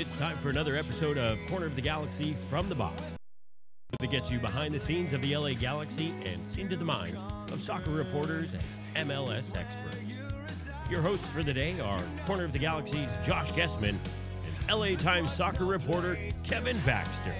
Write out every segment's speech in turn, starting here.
It's time for another episode of Corner of the Galaxy from the Box that gets you behind the scenes of the LA Galaxy and into the minds of soccer reporters and MLS experts. Your hosts for the day are Corner of the Galaxy's Josh Guesman and LA Times soccer reporter Kevin Baxter.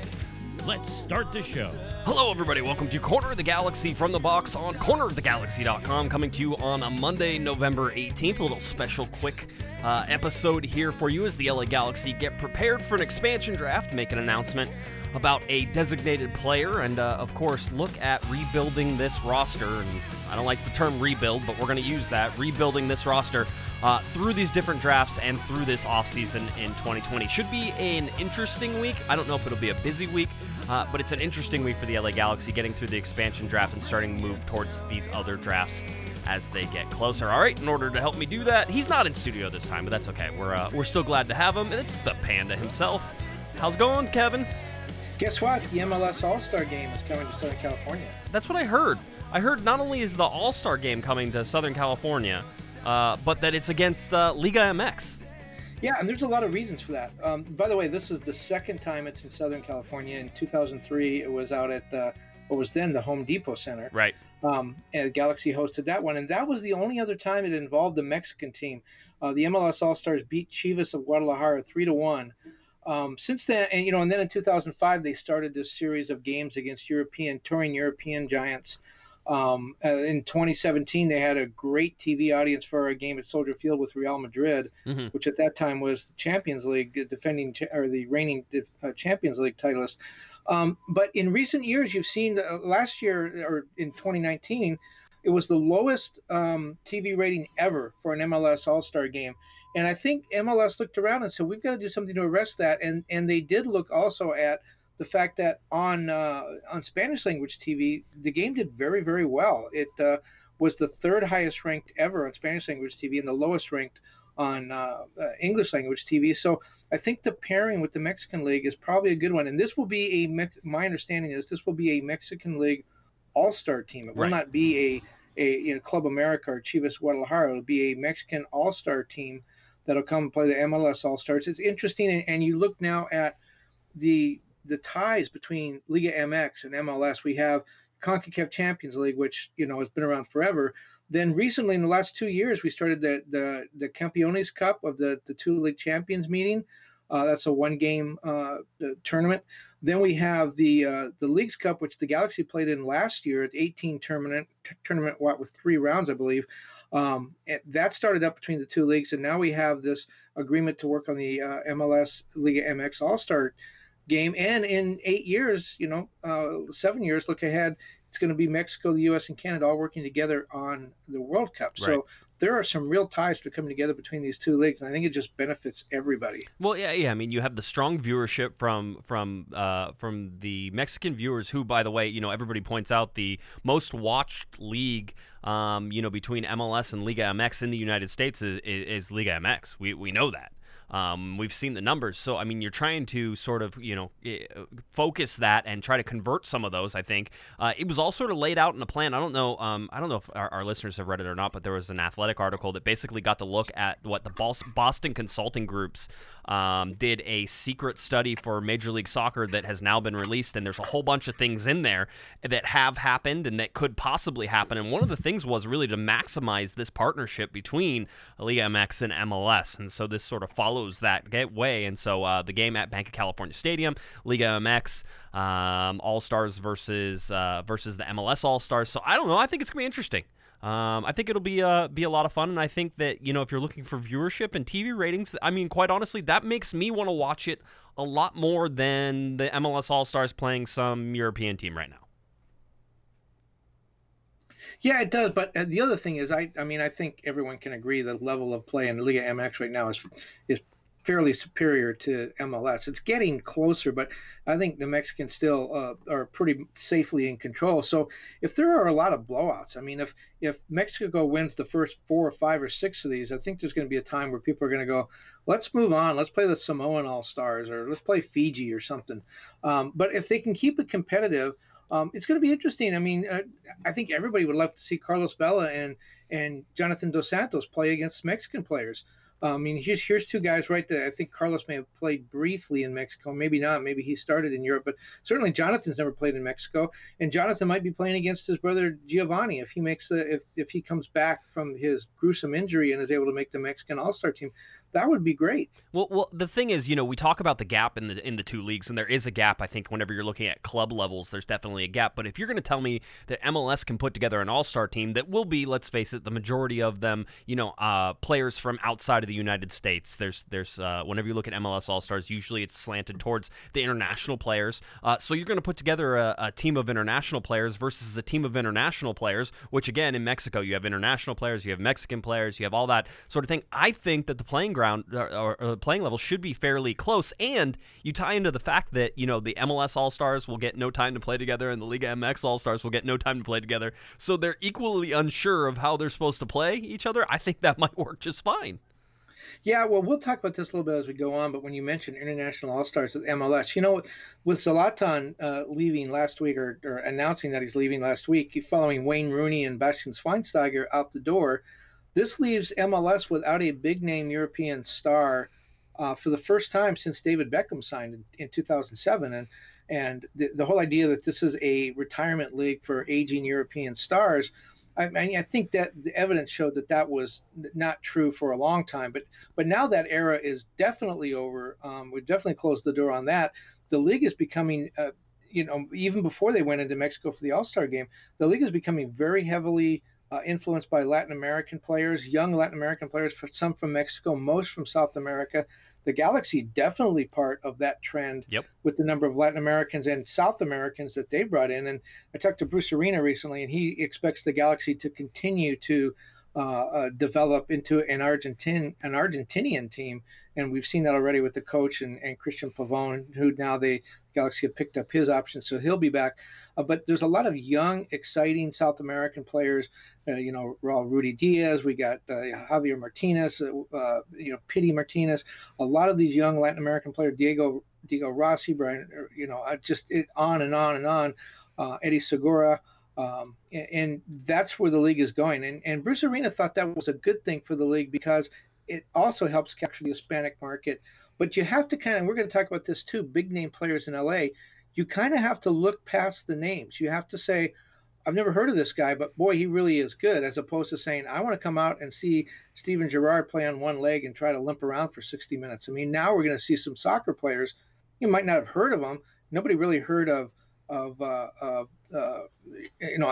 Let's start the show. Hello, everybody. Welcome to Corner of the Galaxy from the box on cornerofthegalaxy.com. Coming to you on a Monday, November 18th. A little special, quick uh, episode here for you as the LA Galaxy get prepared for an expansion draft, make an announcement about a designated player, and uh, of course, look at rebuilding this roster. And I don't like the term rebuild, but we're going to use that rebuilding this roster uh, through these different drafts and through this offseason in 2020. Should be an interesting week. I don't know if it'll be a busy week. Uh, but it's an interesting week for the LA Galaxy getting through the expansion draft and starting to move towards these other drafts as they get closer. All right, in order to help me do that, he's not in studio this time, but that's okay. We're uh, we're still glad to have him, and it's the Panda himself. How's it going, Kevin? Guess what? The MLS All Star Game is coming to Southern California. That's what I heard. I heard not only is the All Star Game coming to Southern California, uh, but that it's against uh, Liga MX. Yeah, and there's a lot of reasons for that. Um, by the way, this is the second time it's in Southern California. In 2003, it was out at uh, what was then the Home Depot Center. Right. Um, and Galaxy hosted that one, and that was the only other time it involved the Mexican team. Uh, the MLS All Stars beat Chivas of Guadalajara three to one. Um, since then, and you know, and then in 2005 they started this series of games against European touring European giants. Um, uh, in 2017, they had a great TV audience for a game at Soldier Field with Real Madrid, mm-hmm. which at that time was the Champions League defending or the reigning uh, Champions League titleist. Um, but in recent years, you've seen uh, last year or in 2019, it was the lowest um, TV rating ever for an MLS All Star game. And I think MLS looked around and said, we've got to do something to arrest that. And and they did look also at the fact that on uh, on Spanish language TV, the game did very very well. It uh, was the third highest ranked ever on Spanish language TV and the lowest ranked on uh, uh English language TV. So I think the pairing with the Mexican League is probably a good one. And this will be a my understanding is this will be a Mexican League All Star team. It will right. not be a a you know, Club America or Chivas Guadalajara. It'll be a Mexican All Star team that'll come play the MLS All Stars. It's interesting, and, and you look now at the the ties between Liga MX and MLS. We have CONCACAF Champions League, which you know has been around forever. Then recently, in the last two years, we started the the the Campeones Cup of the the two league champions meeting. Uh, that's a one game uh, tournament. Then we have the uh, the Leagues Cup, which the Galaxy played in last year. It's 18 tournament t- tournament what with three rounds, I believe. Um, that started up between the two leagues, and now we have this agreement to work on the uh, MLS Liga MX All Star game. And in eight years, you know, uh, seven years, look ahead, it's going to be Mexico, the U.S., and Canada all working together on the World Cup. Right. So there are some real ties to coming together between these two leagues, and I think it just benefits everybody. Well, yeah, yeah. I mean, you have the strong viewership from from uh, from the Mexican viewers, who, by the way, you know, everybody points out the most watched league, um, you know, between MLS and Liga MX in the United States is, is, is Liga MX. We we know that. Um, we've seen the numbers. So, I mean, you're trying to sort of, you know, focus that and try to convert some of those, I think. Uh, it was all sort of laid out in a plan. I don't know. Um, I don't know if our, our, listeners have read it or not, but there was an athletic article that basically got to look at what the Boston Consulting Groups um, did a secret study for Major League Soccer that has now been released, and there's a whole bunch of things in there that have happened and that could possibly happen. And one of the things was really to maximize this partnership between Liga MX and MLS, and so this sort of follows that way. And so uh, the game at Bank of California Stadium, Liga MX, um, All Stars versus uh, versus the MLS All Stars. So I don't know. I think it's gonna be interesting. Um, I think it'll be uh, be a lot of fun, and I think that you know if you're looking for viewership and TV ratings, I mean, quite honestly, that makes me want to watch it a lot more than the MLS All Stars playing some European team right now. Yeah, it does. But uh, the other thing is, I I mean, I think everyone can agree the level of play in Liga MX right now is is fairly superior to MLS. It's getting closer, but I think the Mexicans still uh, are pretty safely in control. So if there are a lot of blowouts, I mean, if if Mexico wins the first four or five or six of these, I think there's going to be a time where people are going to go, let's move on, let's play the Samoan All Stars or let's play Fiji or something. Um, but if they can keep it competitive. Um, it's going to be interesting. I mean, uh, I think everybody would love to see Carlos Vela and and Jonathan Dos Santos play against Mexican players. I mean, here's here's two guys right there. I think Carlos may have played briefly in Mexico, maybe not. Maybe he started in Europe, but certainly Jonathan's never played in Mexico, and Jonathan might be playing against his brother Giovanni if he makes the if if he comes back from his gruesome injury and is able to make the Mexican All Star team. That would be great. Well, well, the thing is, you know, we talk about the gap in the in the two leagues, and there is a gap. I think whenever you're looking at club levels, there's definitely a gap. But if you're going to tell me that MLS can put together an All Star team that will be, let's face it, the majority of them, you know, uh, players from outside of the United States. There's there's uh, whenever you look at MLS All Stars, usually it's slanted towards the international players. Uh, so you're going to put together a, a team of international players versus a team of international players, which again in Mexico you have international players, you have Mexican players, you have all that sort of thing. I think that the playing ground or, or, or playing level should be fairly close, and you tie into the fact that you know the MLS All Stars will get no time to play together, and the Liga MX All Stars will get no time to play together. So they're equally unsure of how they're supposed to play each other. I think that might work just fine. Yeah, well, we'll talk about this a little bit as we go on. But when you mentioned international all stars with MLS, you know, with Zlatan uh, leaving last week or, or, announcing that he's leaving last week, following Wayne Rooney and Bastian Schweinsteiger out the door, this leaves MLS without a big name European star uh, for the first time since David Beckham signed in, in 2007. And and the, the whole idea that this is a retirement league for aging European stars I mean, I think that the evidence showed that that was not true for a long time, but but now that era is definitely over. Um, we've definitely closed the door on that. The league is becoming, uh, you know, even before they went into Mexico for the All Star game, the league is becoming very heavily uh, influenced by Latin American players, young Latin American players, some from Mexico, most from South America the Galaxy definitely part of that trend yep. with the number of Latin Americans and South Americans that they brought in. And I talked to Bruce Arena recently, and he expects the Galaxy to continue to uh, uh, develop into an Argentine an Argentinian team, and we've seen that already with the coach and, and Cristian Pavón, who now the Galaxy have picked up his option, so he'll be back. Uh, but there's a lot of young, exciting South American players. Uh, you know, Raul Ruidiaz, We got uh, Javier Martinez. Uh, uh, you know, Pity Martinez. A lot of these young Latin American players. Diego Diego Rossi. Brian. You know, just it, on and on and on. Eddie Segura. Um, and, and, that's where the league is going. And, and Bruce Arena thought that was a good thing for the league because it also helps capture the Hispanic market. But you have to kind of, we're going to talk about this too, big name players in LA. You kind of have to look past the names. You have to say, I've never heard of this guy, but boy, he really is good, as opposed to saying, I want to come out and see Steven Gerrard play on one leg and try to limp around for 60 minutes. I mean, now we're going to see some soccer players. You might not have heard of them. Nobody really heard of of uh, uh, uh, you know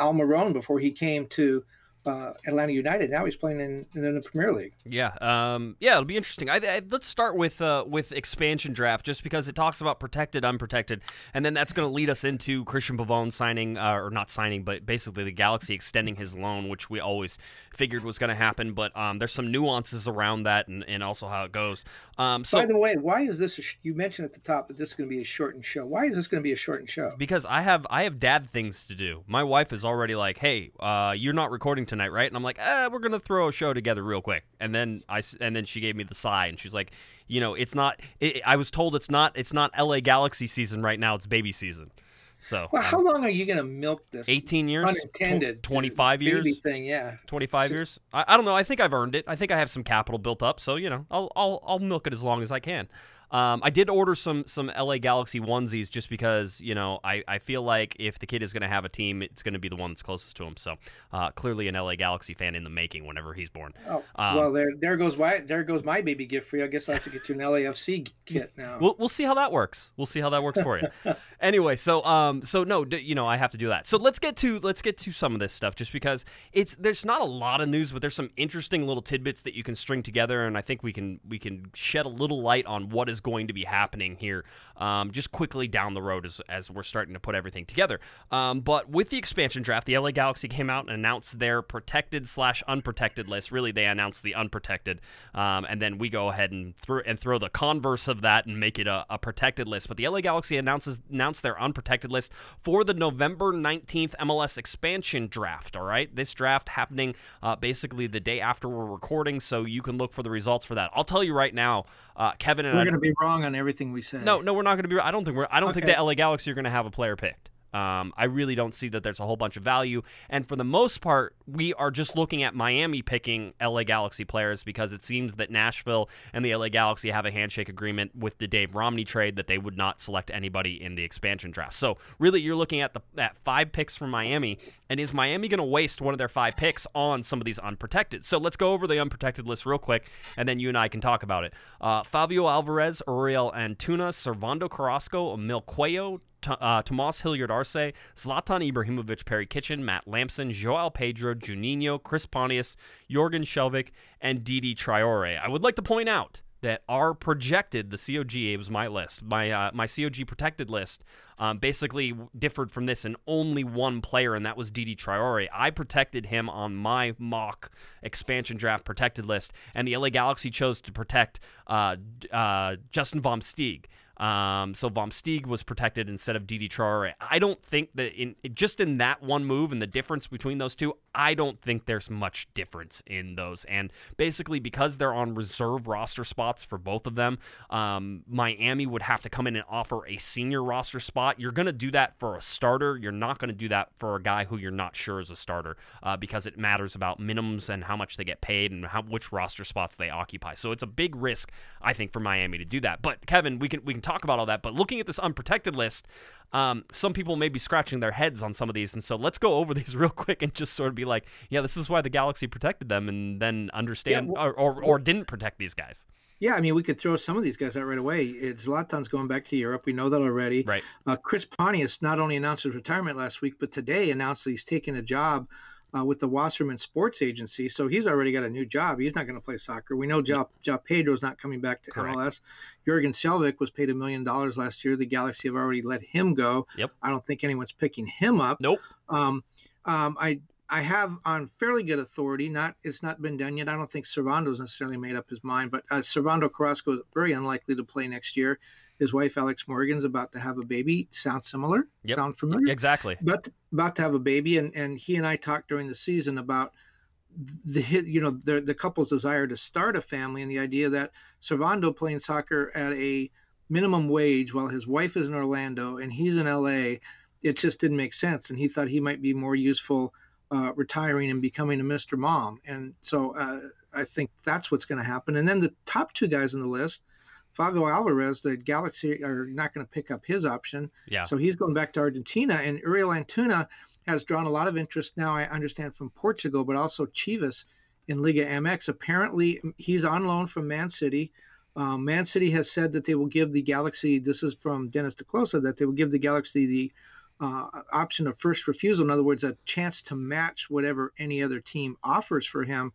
Almiron before he came to uh, Atlanta United. Now he's playing in, in the Premier League. Yeah, um, yeah, it'll be interesting. I, I, let's start with uh, with expansion draft, just because it talks about protected, unprotected, and then that's going to lead us into Cristian Pavón signing, uh, or not signing, but basically the Galaxy extending his loan, which we always figured was going to happen. But um, there's some nuances around that, and, and also how it goes. Um, so, by the way, why is this? Sh- you mentioned at the top that this is going to be a shortened show. Why is this going to be a shortened show? Because I have I have dad things to do. My wife is already like, "Hey, uh, you're not recording tonight." Tonight, right? And I'm like, eh, we're gonna throw a show together real quick. And then I and then she gave me the sigh, and she's like, you know, it's not. It, I was told it's not. It's not L.A. Galaxy season right now. It's baby season. So, well, how um, long are you going to milk this? 18 years? Unintended. Tw- 25 years? thing, yeah. 25 Six. years? I, I, don't know. I think I've earned it. I think I have some capital built up. So, you know, I'll, I'll, I'll milk it as long as I can. Um, I did order some some LA Galaxy onesies just because you know I, I feel like if the kid is going to have a team, it's going to be the one that's closest to him. So uh, clearly an LA Galaxy fan in the making whenever he's born. Oh um, well, there there goes my there goes my baby gift for you. I guess I have to get you an LAFC kit now. We'll we'll see how that works. We'll see how that works for you. anyway, so um so no you know I have to do that. So let's get to let's get to some of this stuff just because it's there's not a lot of news, but there's some interesting little tidbits that you can string together, and I think we can we can shed a little light on what is going to be happening here um, just quickly down the road as, as we're starting to put everything together. Um, but with the expansion draft, the LA Galaxy came out and announced their protected slash unprotected list. Really, they announced the unprotected, um, and then we go ahead and throw and throw the converse of that and make it a, a protected list. But the LA Galaxy announces announced their unprotected list for the November 19th MLS expansion draft. All right, this draft happening uh, basically the day after we're recording, so you can look for the results for that. I'll tell you right now, uh, Kevin and to be wrong on everything we say. No, no, we're not going to be. I don't think we're. I don't okay. think the LA Galaxy are going to have a player picked. Um, I really don't see that there's a whole bunch of value. And for the most part, we are just looking at Miami picking LA Galaxy players because it seems that Nashville and the LA Galaxy have a handshake agreement with the Dave Romney trade that they would not select anybody in the expansion draft. So really, you're looking at the at five picks from Miami, and is Miami going to waste one of their five picks on some of these unprotected? So let's go over the unprotected list real quick, and then you and I can talk about it. Uh, Fabio Alvarez, Uriel Antuna, Servando Carrasco, Emil Cuello, uh, Tomas Hilliard Arce, Zlatan Ibrahimovic, Perry Kitchen, Matt Lampson, Joao Pedro, Juninho, Chris Pontius, Jorgen Skjelvik, and Diedie Traore. I would like to point out that are projected. The COG was my list. My uh, my COG protected list um, basically differed from this in only one player, and that was Diedie Traore. I protected him on my mock expansion draft protected list, and the LA Galaxy chose to protect uh, uh, Justin Vom Steeg. Um, so Vom Steeg was protected instead of Diedie Traore. I don't think that in just in that one move and the difference between those two, I don't think there's much difference in those. And basically, because they're on reserve roster spots for both of them, um, Miami would have to come in and offer a senior roster spot. You're going to do that for a starter. You're not going to do that for a guy who you're not sure is a starter uh, because it matters about minimums and how much they get paid and how which roster spots they occupy. So it's a big risk, I think, for Miami to do that. But Kevin, we can we can talk about all that. But looking at this unprotected list, um, some people may be scratching their heads on some of these. And so let's go over these real quick and just sort of be like, yeah, this is why the Galaxy protected them and then understand yeah, well, or, or, or didn't protect these guys. Yeah, I mean, we could throw some of these guys out right away. It's Zlatan's going back to Europe. We know that already. Right. Uh, Chris Pontius not only announced his retirement last week, but today announced that he's taking a job uh, with the Wasserman Sports Agency. So he's already got a new job. He's not going to play soccer. We know Joao, Joao Pedro's not coming back to Correct. MLS. Jorgen Skjelvik was paid a million dollars last year. The Galaxy have already let him go. Yep. I don't think anyone's picking him up. Nope. Um, um, I I have on fairly good authority. Not it's not been done yet. I don't think Servando's necessarily made up his mind, but uh, Servando Carrasco is very unlikely to play next year. His wife Alex Morgan's about to have a baby. Sounds similar. Yep. Sound familiar? Exactly. But about to have a baby, and and he and I talked during the season about the you know the the couple's desire to start a family and the idea that Servando playing soccer at a minimum wage while his wife is in Orlando and he's in LA, it just didn't make sense, and he thought he might be more useful uh, retiring and becoming a Mr. Mom, and so uh, I think that's what's going to happen. And then the top two guys on the list Fabio Alvarez, the Galaxy are not going to pick up his option. Yeah. So he's going back to Argentina. And Uriel Antuna has drawn a lot of interest now, I understand, from Portugal, but also Chivas in Liga MX. Apparently, he's on loan from Man City. Um, Man City has said that they will give the Galaxy, this is from Dennis te Kloese, that they will give the Galaxy the uh, option of first refusal. In other words, a chance to match whatever any other team offers for him.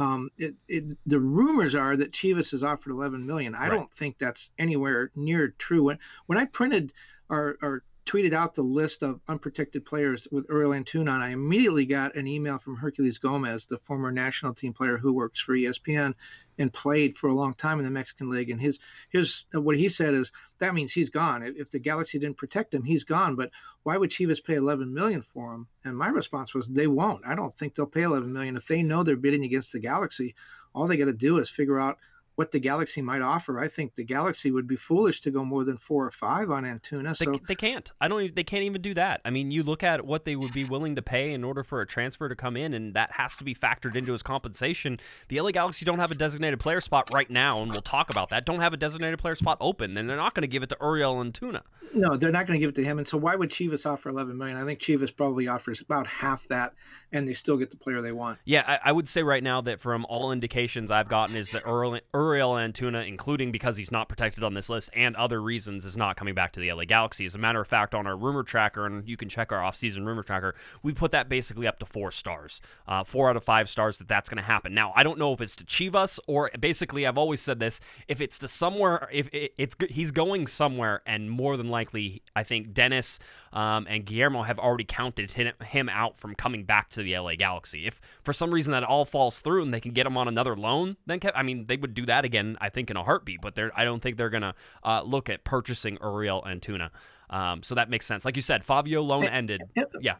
Um, it, it, the rumors are that Chivas has offered 11 million. I right. don't think that's anywhere near true. When when I printed or, or tweeted out the list of unprotected players with Uriel Antuna, and I immediately got an email from Herculez Gomez, the former national team player who works for ESPN and played for a long time in the Mexican League. And his his what he said is that means he's gone. If the Galaxy didn't protect him, he's gone. But why would Chivas pay 11 million for him? And my response was they won't. I don't think they'll pay 11 million if they know they're bidding against the Galaxy. All they got to do is figure out what the Galaxy might offer. I think the Galaxy would be foolish to go more than four or five on Antuna. So they, they can't. I don't. Even, they can't even do that. I mean, you look at what they would be willing to pay in order for a transfer to come in, and that has to be factored into his compensation. The LA Galaxy don't have a designated player spot right now, and we'll talk about that. Don't have a designated player spot open, and they're not going to give it to Uriel Antuna. No, they're not going to give it to him. And so why would Chivas offer 11 million? I think Chivas probably offers about half that, and they still get the player they want. Yeah, I, I would say right now that from all indications I've gotten is that Uriel, Uriel Antuna including because he's not protected on this list and other reasons, is not coming back to the LA Galaxy. As a matter of fact, on our rumor tracker, and you can check our offseason rumor tracker, we put that basically up to four stars, uh, four out of five stars that that's going to happen. Now, I don't know if it's to Chivas or basically, I've always said this: if it's to somewhere, if it's he's going somewhere, and more than likely, I think Dennis um, and Guillermo have already counted him out from coming back to the LA Galaxy. If for some reason that all falls through and they can get him on another loan, then I mean they would do that again. I think in a heartbeat. But they're I don't think they're gonna uh, look at purchasing Uriel Antuna. Um, so that makes sense. Like you said, Fabio loan ended. Yeah.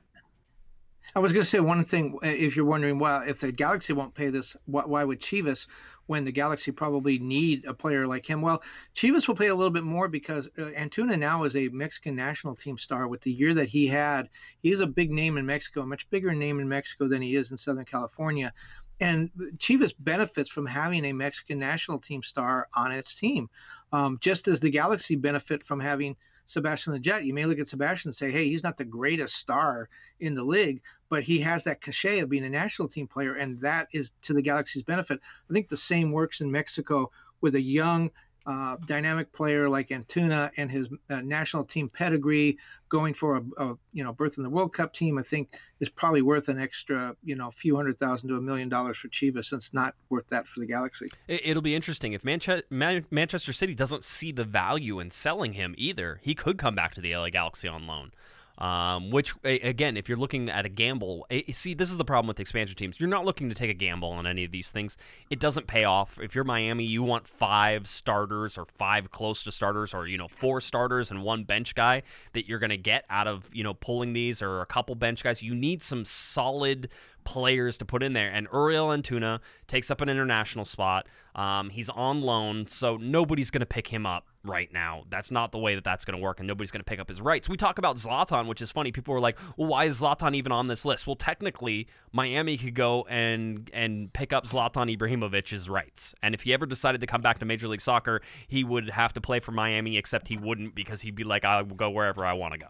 I was going to say one thing. If you're wondering, well, if the Galaxy won't pay this, why would Chivas, when the Galaxy probably need a player like him? Well, Chivas will pay a little bit more because uh, Antuna now is a Mexican national team star. With the year that he had, he's a big name in Mexico, a much bigger name in Mexico than he is in Southern California. And Chivas benefits from having a Mexican national team star on its team, um, just as the Galaxy benefit from having Sebastian Lletget. You may look at Sebastian and say, hey, he's not the greatest star in the league, but he has that cachet of being a national team player, and that is to the Galaxy's benefit. I think the same works in Mexico with a young uh, dynamic player like Antuna and his uh, national team pedigree, going for a, a, you know berth in the World Cup team, I think is probably worth an extra you know few hundred thousand to a million dollars for Chivas. Since not worth that for the Galaxy. It'll be interesting if Manche- Man- Manchester City doesn't see the value in selling him either. He could come back to the LA Galaxy on loan. Um, which again, if you're looking at a gamble, see this is the problem with expansion teams. You're not looking to take a gamble on any of these things. It doesn't pay off. If you're Miami, you want five starters or five close to starters, or you know four starters and one bench guy that you're going to get out of you know pulling these, or a couple bench guys. You need some solid players to put in there. And Uriel Antuna takes up an international spot. Um, he's on loan, so nobody's going to pick him up right now. That's not the way that that's going to work, and nobody's going to pick up his rights. We talk about Zlatan, which is funny. People are like, "Well, why is Zlatan even on this list?" Well, technically, Miami could go and and pick up Zlatan Ibrahimovic's rights, and if he ever decided to come back to Major League Soccer, he would have to play for Miami, except he wouldn't because he'd be like, "I will go wherever I want to go."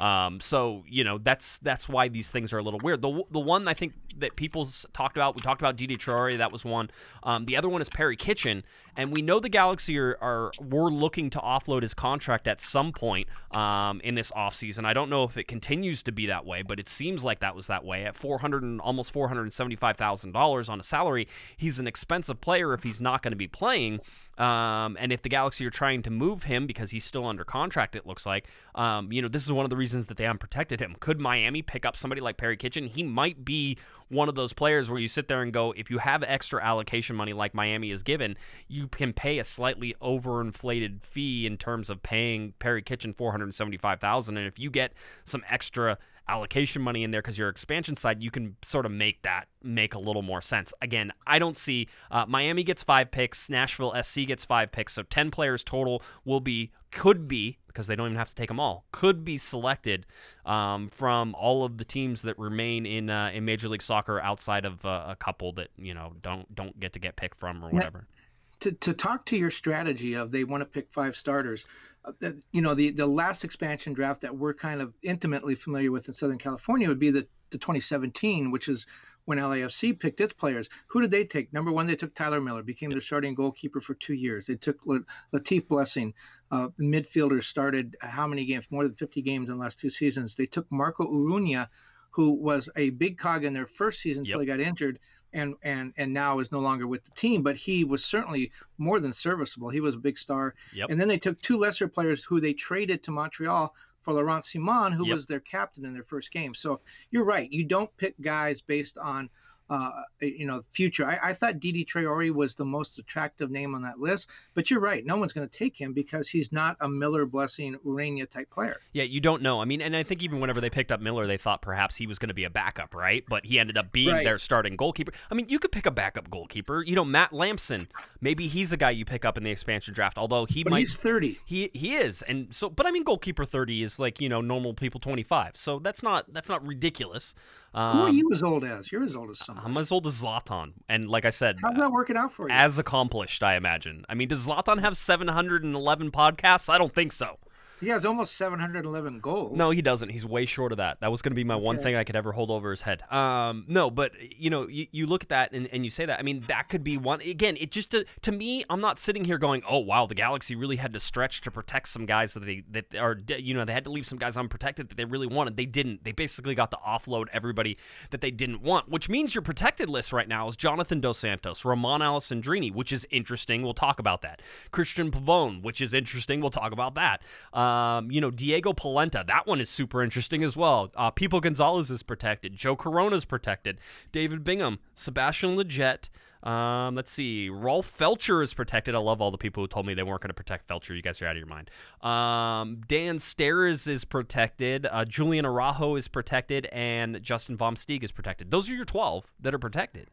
Um, so you know that's that's why these things are a little weird. The the one I think that people talked about, we talked about Diedie Traore, that was one. Um, the other one is Perry Kitchen, and we know the Galaxy are, are were looking to offload his contract at some point um, in this offseason. I don't know if it continues to be that way, but it seems like that was that way at four hundred and almost four hundred and seventy five thousand dollars on a salary. He's an expensive player if he's not going to be playing. Um, and if the Galaxy are trying to move him because he's still under contract, it looks like, um, you know, this is one of the reasons that they unprotected him. Could Miami pick up somebody like Perry Kitchen? He might be one of those players where you sit there and go, if you have extra allocation money like Miami is given, you can pay a slightly overinflated fee in terms of paying Perry Kitchen four hundred seventy-five thousand, and if you get some extra allocation money in there because your expansion side, you can sort of make that make a little more sense. Again, I don't see uh, Miami gets five picks, Nashville SC gets five picks, so 10 players total will be, could be, because they don't even have to take them all, could be selected um, from all of the teams that remain in uh, in Major League Soccer outside of uh, a couple that, you know, don't don't get to get picked from or whatever. To, to talk to your strategy of they want to pick five starters, you know, the, the last expansion draft that we're kind of intimately familiar with in Southern California would be the, the 2017, which is when LAFC picked its players. Who did they take? Number one, they took Tyler Miller, became their starting goalkeeper for two years. They took Latif Blessing, uh, midfielder, started how many games? More than 50 games in the last two seasons. They took Marco Ureña, who was a big cog in their first season until yep. he got injured and and and now is no longer with the team but he was certainly more than serviceable he was a big star yep. and then they took two lesser players who they traded to montreal for laurent Ciman, who yep. was their captain in their first game so you're right you don't pick guys based on uh, you know, future. I, I thought Diedie Traore was the most attractive name on that list, but you're right. No one's going to take him because he's not a Miller Blessing Ureña type player. Yeah, you don't know. I mean, and I think even whenever they picked up Miller, they thought perhaps he was going to be a backup, right? But he ended up being right. their starting goalkeeper. I mean, you could pick a backup goalkeeper. You know, Matt Lampson. Maybe he's a guy you pick up in the expansion draft. Although he but might. He's thirty. He he is, and so. But I mean, goalkeeper thirty is like you know normal people twenty five. So that's not that's not ridiculous. Um, Who are um, you as old as? You're as old as someone. I'm as old as Zlatan, and like I said, how's that working out for you? As accomplished, I imagine. I mean, does Zlatan have 711 podcasts? I don't think so. He has almost 711 goals. No, he doesn't. He's way short of that. That was going to be my okay. one thing I could ever hold over his head. Um, no, but you know, you, you look at that and, and you say that. I mean, that could be one. Again, it just to, to me, I'm not sitting here going, "Oh, wow, the Galaxy really had to stretch to protect some guys that they that are you know they had to leave some guys unprotected that they really wanted. They didn't. They basically got to offload everybody that they didn't want, which means your protected list right now is Jonathan Dos Santos, Romain Alessandrini, which is interesting. We'll talk about that. Cristian Pavón, which is interesting. We'll talk about that. Um, you know, Diego Polenta, that one is super interesting as well. Uh, Pipo Gonzalez is protected. Joe Corona is protected. David Bingham, Sebastian Lletget, Um, let's see. Rolf Feltscher is protected. I love all the people who told me they weren't going to protect Feltscher. You guys are out of your mind. Um, Dan Steres is protected. Uh, Julian Araujo is protected, and Justin Vom Steeg is protected. Those are your 12 that are protected.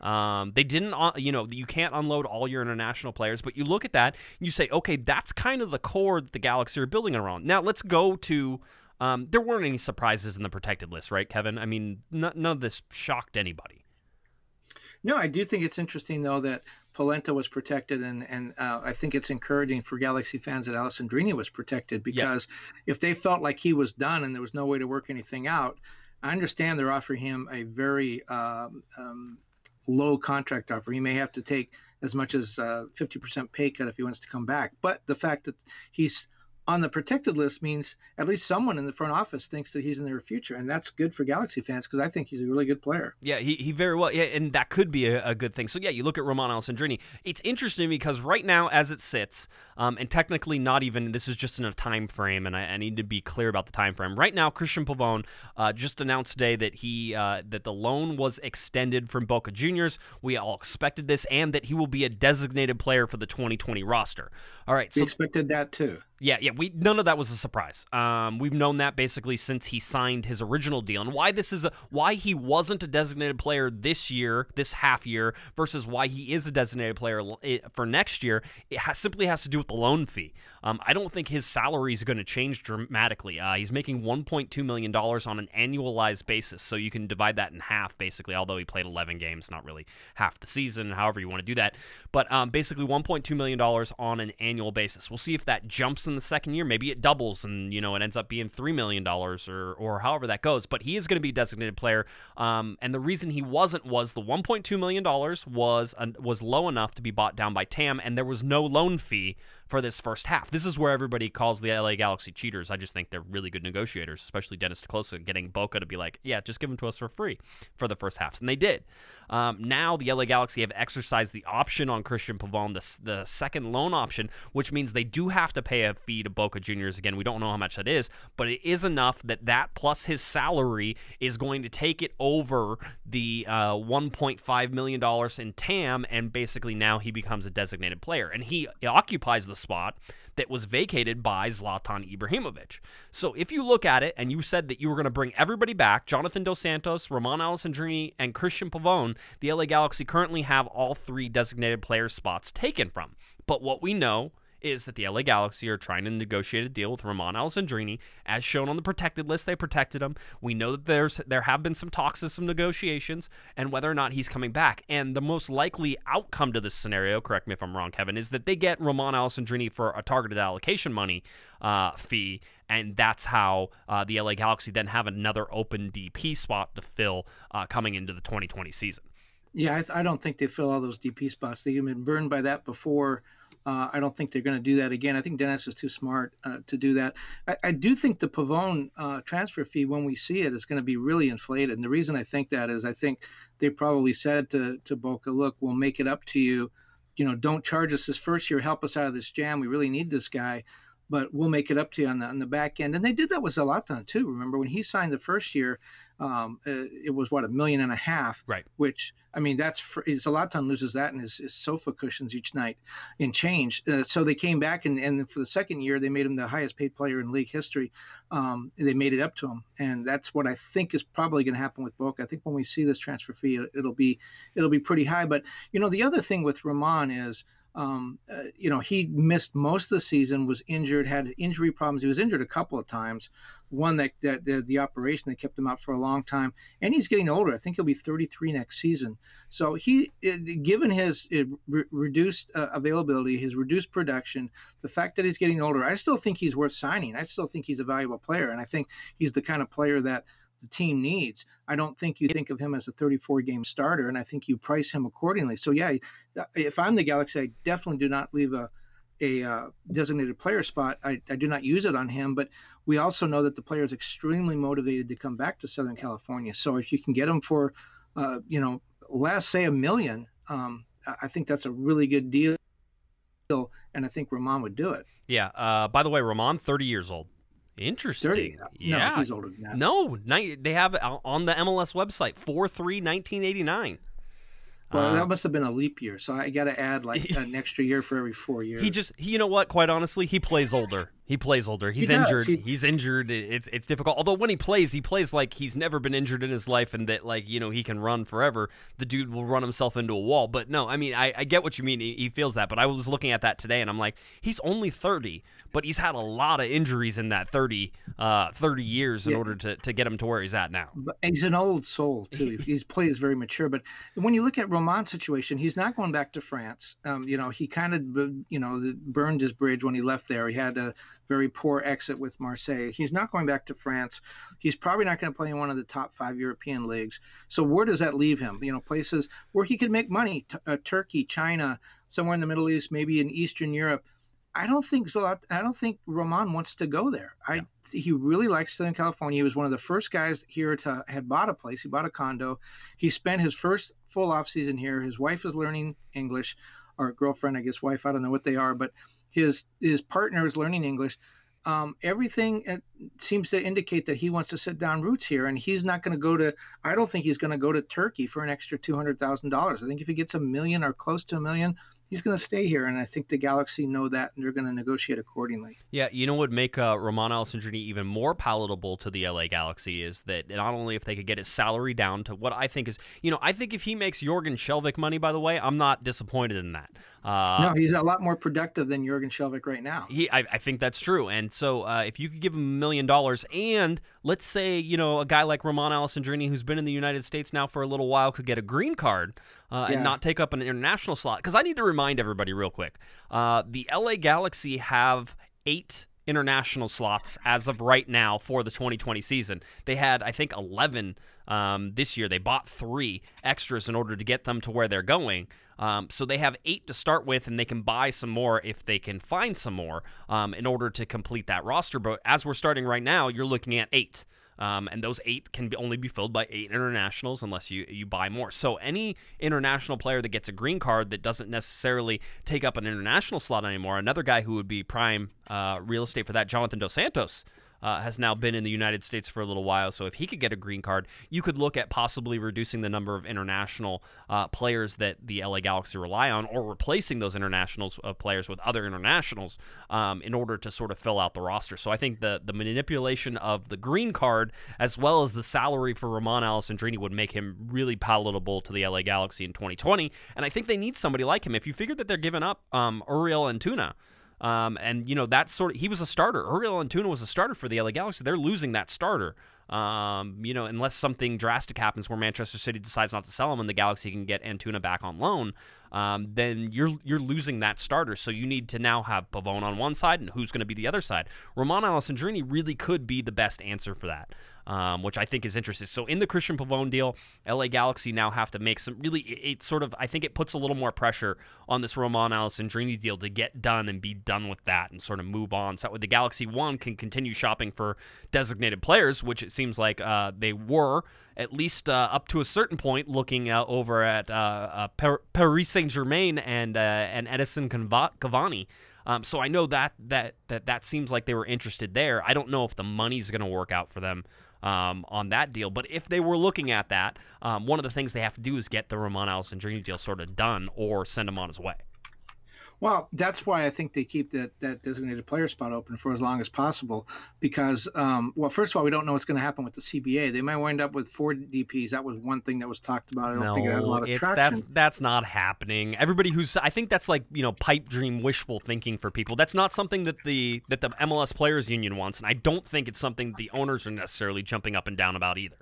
Um, they didn't, you know, you can't unload all your international players, but you look at that and you say, okay, that's kind of the core that the Galaxy are building around. Now let's go to. Um, there weren't any surprises in the protected list, right, Kevin? I mean, n- none of this shocked anybody. No, I do think it's interesting though that Polenta was protected, and and uh, I think it's encouraging for Galaxy fans that Alessandrini was protected because yeah. if they felt like he was done and there was no way to work anything out, I understand they're offering him a very um, um, low contract offer. He may have to take as much as uh, 50% pay cut if he wants to come back. But the fact that he's on the protected list means at least someone in the front office thinks that he's in their future, and that's good for Galaxy fans because I think he's a really good player. Yeah, he, he very well, yeah, and that could be a, a good thing. So yeah, you look at Romain Alessandrini. It's interesting because right now, as it sits, um, and technically not even this is just in a time frame, and I, I, need to be clear about the time frame. Right now, Cristian Pavón uh, just announced today that he uh, that the loan was extended from Boca Juniors. We all expected this, and that he will be a designated player for the 2020 roster. All right, so we expected that too. Yeah, yeah. We none of that was a surprise. Um, we've known that basically since he signed his original deal, and why this is a why he wasn't a designated player this year, this half year, versus why he is a designated player for next year. It has, simply has to do with the loan fee. Um, I don't think his salary is going to change dramatically. Uh, he's making 1.2 million dollars on an annualized basis, so you can divide that in half, basically. Although he played 11 games, not really half the season. However you want to do that, but um, basically 1.2 million dollars on an annual basis. We'll see if that jumps in the second year. Maybe it doubles and you know it ends up being three million dollars or or however that goes. But he is going to be designated player. Um, and the reason he wasn't was the 1.2 million dollars was uh, was low enough to be bought down by TAM, and there was no loan fee for this first half. This is where everybody calls the LA Galaxy cheaters. I just think they're really good negotiators, especially Dennis te getting Boca to be like, yeah, just give them to us for free for the first halves. And they did. Um, now the LA Galaxy have exercised the option on Christian Pavón, the, the second loan option, which means they do have to pay a fee to Boca Juniors. Again, we don't know how much that is, but it is enough that that plus his salary is going to take it over the uh, $1.5 million in TAM, and basically now he becomes a designated player. And he occupies the spot that was vacated by Zlatan Ibrahimovic. So if you look at it and you said that you were going to bring everybody back, Jonathan Dos Santos, Romain Alessandrini, and Cristian Pavón, the LA Galaxy currently have all three designated player spots taken from. But what we know is that the LA Galaxy are trying to negotiate a deal with Romain Alessandrini. As shown on the protected list, they protected him. We know that there's there have been some talks and some negotiations, and whether or not he's coming back. And the most likely outcome to this scenario, correct me if I'm wrong, Kevin, is that they get Romain Alessandrini for a targeted allocation money uh, fee, and that's how uh, the LA Galaxy then have another open DP spot to fill uh, coming into the 2020 season. Yeah, I, I, don't think they fill all those DP spots. They've been burned by that before. Uh, I don't think they're going to do that again. I think Dennis is too smart uh, to do that. I, I, do think the Pavón uh, transfer fee, when we see it, is going to be really inflated. And the reason I think that is I think they probably said to, to Boca, look, we'll make it up to you. You know, don't charge us this first year. Help us out of this jam. We really need this guy but we'll make it up to you on the on the back end. And they did that with Zlatan too. Remember when he signed the first year, um, uh, it was what a million and a half. Right. Which I mean, that's for, Zlatan loses that in his, his sofa cushions each night in change. Uh, so they came back and and for the second year they made him the highest paid player in league history. Um, they made it up to him, and that's what I think is probably going to happen with Boca. I think when we see this transfer fee, it, it'll be it'll be pretty high. But you know, the other thing with Romain is um, uh, you know, he missed most of the season, was injured, had injury problems. He was injured a couple of times. One that, that the, the, operation that kept him out for a long time, and he's getting older. I think he'll be 33 next season. So he, given his re- reduced uh, availability, his reduced production, the fact that he's getting older, I still think he's worth signing. I still think he's a valuable player, and I think he's the kind of player that the team needs. I don't think you think of him as a 34 game starter, and I think you price him accordingly. So yeah, if I'm the Galaxy, I definitely do not leave a a uh, designated player spot. I, I do not use it on him, but we also know that the player is extremely motivated to come back to Southern California. So if you can get him for, uh, you know, less say a million, um, I think that's a really good deal, and I think Ramon would do it. Yeah. Uh, by the way, Ramon, 30 years old. Interesting. 30. Yeah. No, he's older than that. No, they have on the MLS website 4 3 1989. Well, Uh, that must have been a leap year, so I got to add like an extra year for every four years. He just, he, you know what? Quite honestly, he plays older. He plays older. He's does. injured. He- he's injured. It's it's difficult. Although when he plays, he plays like he's never been injured in his life, and that like you know he can run forever. The dude will run himself into a wall. But no, I mean I, I get what you mean. He, he feels that. But I was looking at that today, and I'm like, he's only 30, but he's had a lot of injuries in that 30, uh, 30 years in Yeah. order to, to get him to where he's at now. But he's an old soul too. His play is very mature. But when you look at Romain's situation, he's not going back to France. Um, you know, he kind of you know burned his bridge when he left there. He had a very poor exit with Marseille. He's not going back to France. He's probably not going to play in one of the top five European leagues. So where does that leave him? You know, places where he could make money: T- uh, Turkey, China, somewhere in the Middle East, maybe in Eastern Europe. I don't think Zlat, I don't think Romain wants to go there. I he really likes Southern California. He was one of the first guys here to had bought a place. He bought a condo. He spent his first full off season here. His wife is learning English, or girlfriend, I guess, wife. I don't know what they are, but his his partner is learning English. Um, everything uh, seems to indicate that he wants to set down roots here, and he's not going to go to. I don't think he's going to go to Turkey for an extra two hundred thousand dollars. I think if he gets a million or close to a million, he's going to stay here, and I think the Galaxy know that, and they're going to negotiate accordingly. Yeah, you know what would make uh, Romain Alessandrini even more palatable to the LA Galaxy is that not only if they could get his salary down to what I think is, you know, I think if he makes Jorgen Skjelvik money, by the way, I'm not disappointed in that. Uh, no, he's a lot more productive than Jurgen Skjelvik right now. He, I, I think that's true. And so, uh, if you could give him a million dollars, and let's say, you know, a guy like Romain Alessandrini, who's been in the United States now for a little while, could get a green card uh, Yeah. and not take up an international slot. Because I need to remind everybody real quick uh, the LA Galaxy have eight international slots as of right now for the 2020 season. They had, I think, 11 um, this year. They bought three extras in order to get them to where they're going. Um, so they have eight to start with, and they can buy some more if they can find some more um, in order to complete that roster. But as we're starting right now, you're looking at eight. Um, and those eight can be, only be filled by eight internationals unless you, you buy more. So any international player that gets a green card that doesn't necessarily take up an international slot anymore, another guy who would be prime uh, real estate for that, Jonathan Dos Santos, uh, has now been in the United States for a little while. So if he could get a green card, you could look at possibly reducing the number of international uh, players that the LA Galaxy rely on, or replacing those internationals uh, players with other internationals um, in order to sort of fill out the roster. So I think the the manipulation of the green card as well as the salary for Ramon Alessandrini would make him really palatable to the LA Galaxy in 2020. And I think they need somebody like him. If you figure that they're giving up um, Uriel Antuna. Um, and you know that sort of he was a starter. Uriel Antuna was a starter for the LA Galaxy. They're losing that starter. Um, you know, unless something drastic happens where Manchester City decides not to sell him and the Galaxy can get Antuna back on loan, um, then you're you're losing that starter. So you need to now have Pavón on one side and who's going to be the other side. Romain Alessandrini really could be the best answer for that. Um, which I think is interesting. So in the Cristian Pavón deal, LA Galaxy now have to make some really. It, it sort of I think it puts a little more pressure on this Romain Alessandrini deal to get done and be done with that and sort of move on. So that the Galaxy one can continue shopping for designated players, which it seems like uh, they were at least uh, up to a certain point, looking uh, over at uh, uh, Paris Saint Germain and uh, and Edinson Cavani. Um, so I know that that that that seems like they were interested there. I don't know if the money's going to work out for them um, on that deal, but if they were looking at that, um, one of the things they have to do is get the Romain Alessandrini deal sort of done or send him on his way. Well, that's why I think they keep that, that designated player spot open for as long as possible. Because, um, well, first of all, we don't know what's going to happen with the CBA. They might wind up with four DPs. That was one thing that was talked about. I don't think it has a lot of traction. that's that's not happening. Everybody who's I think that's like you know pipe dream wishful thinking for people. That's not something that the that the MLS Players Union wants, and I don't think it's something the owners are necessarily jumping up and down about either.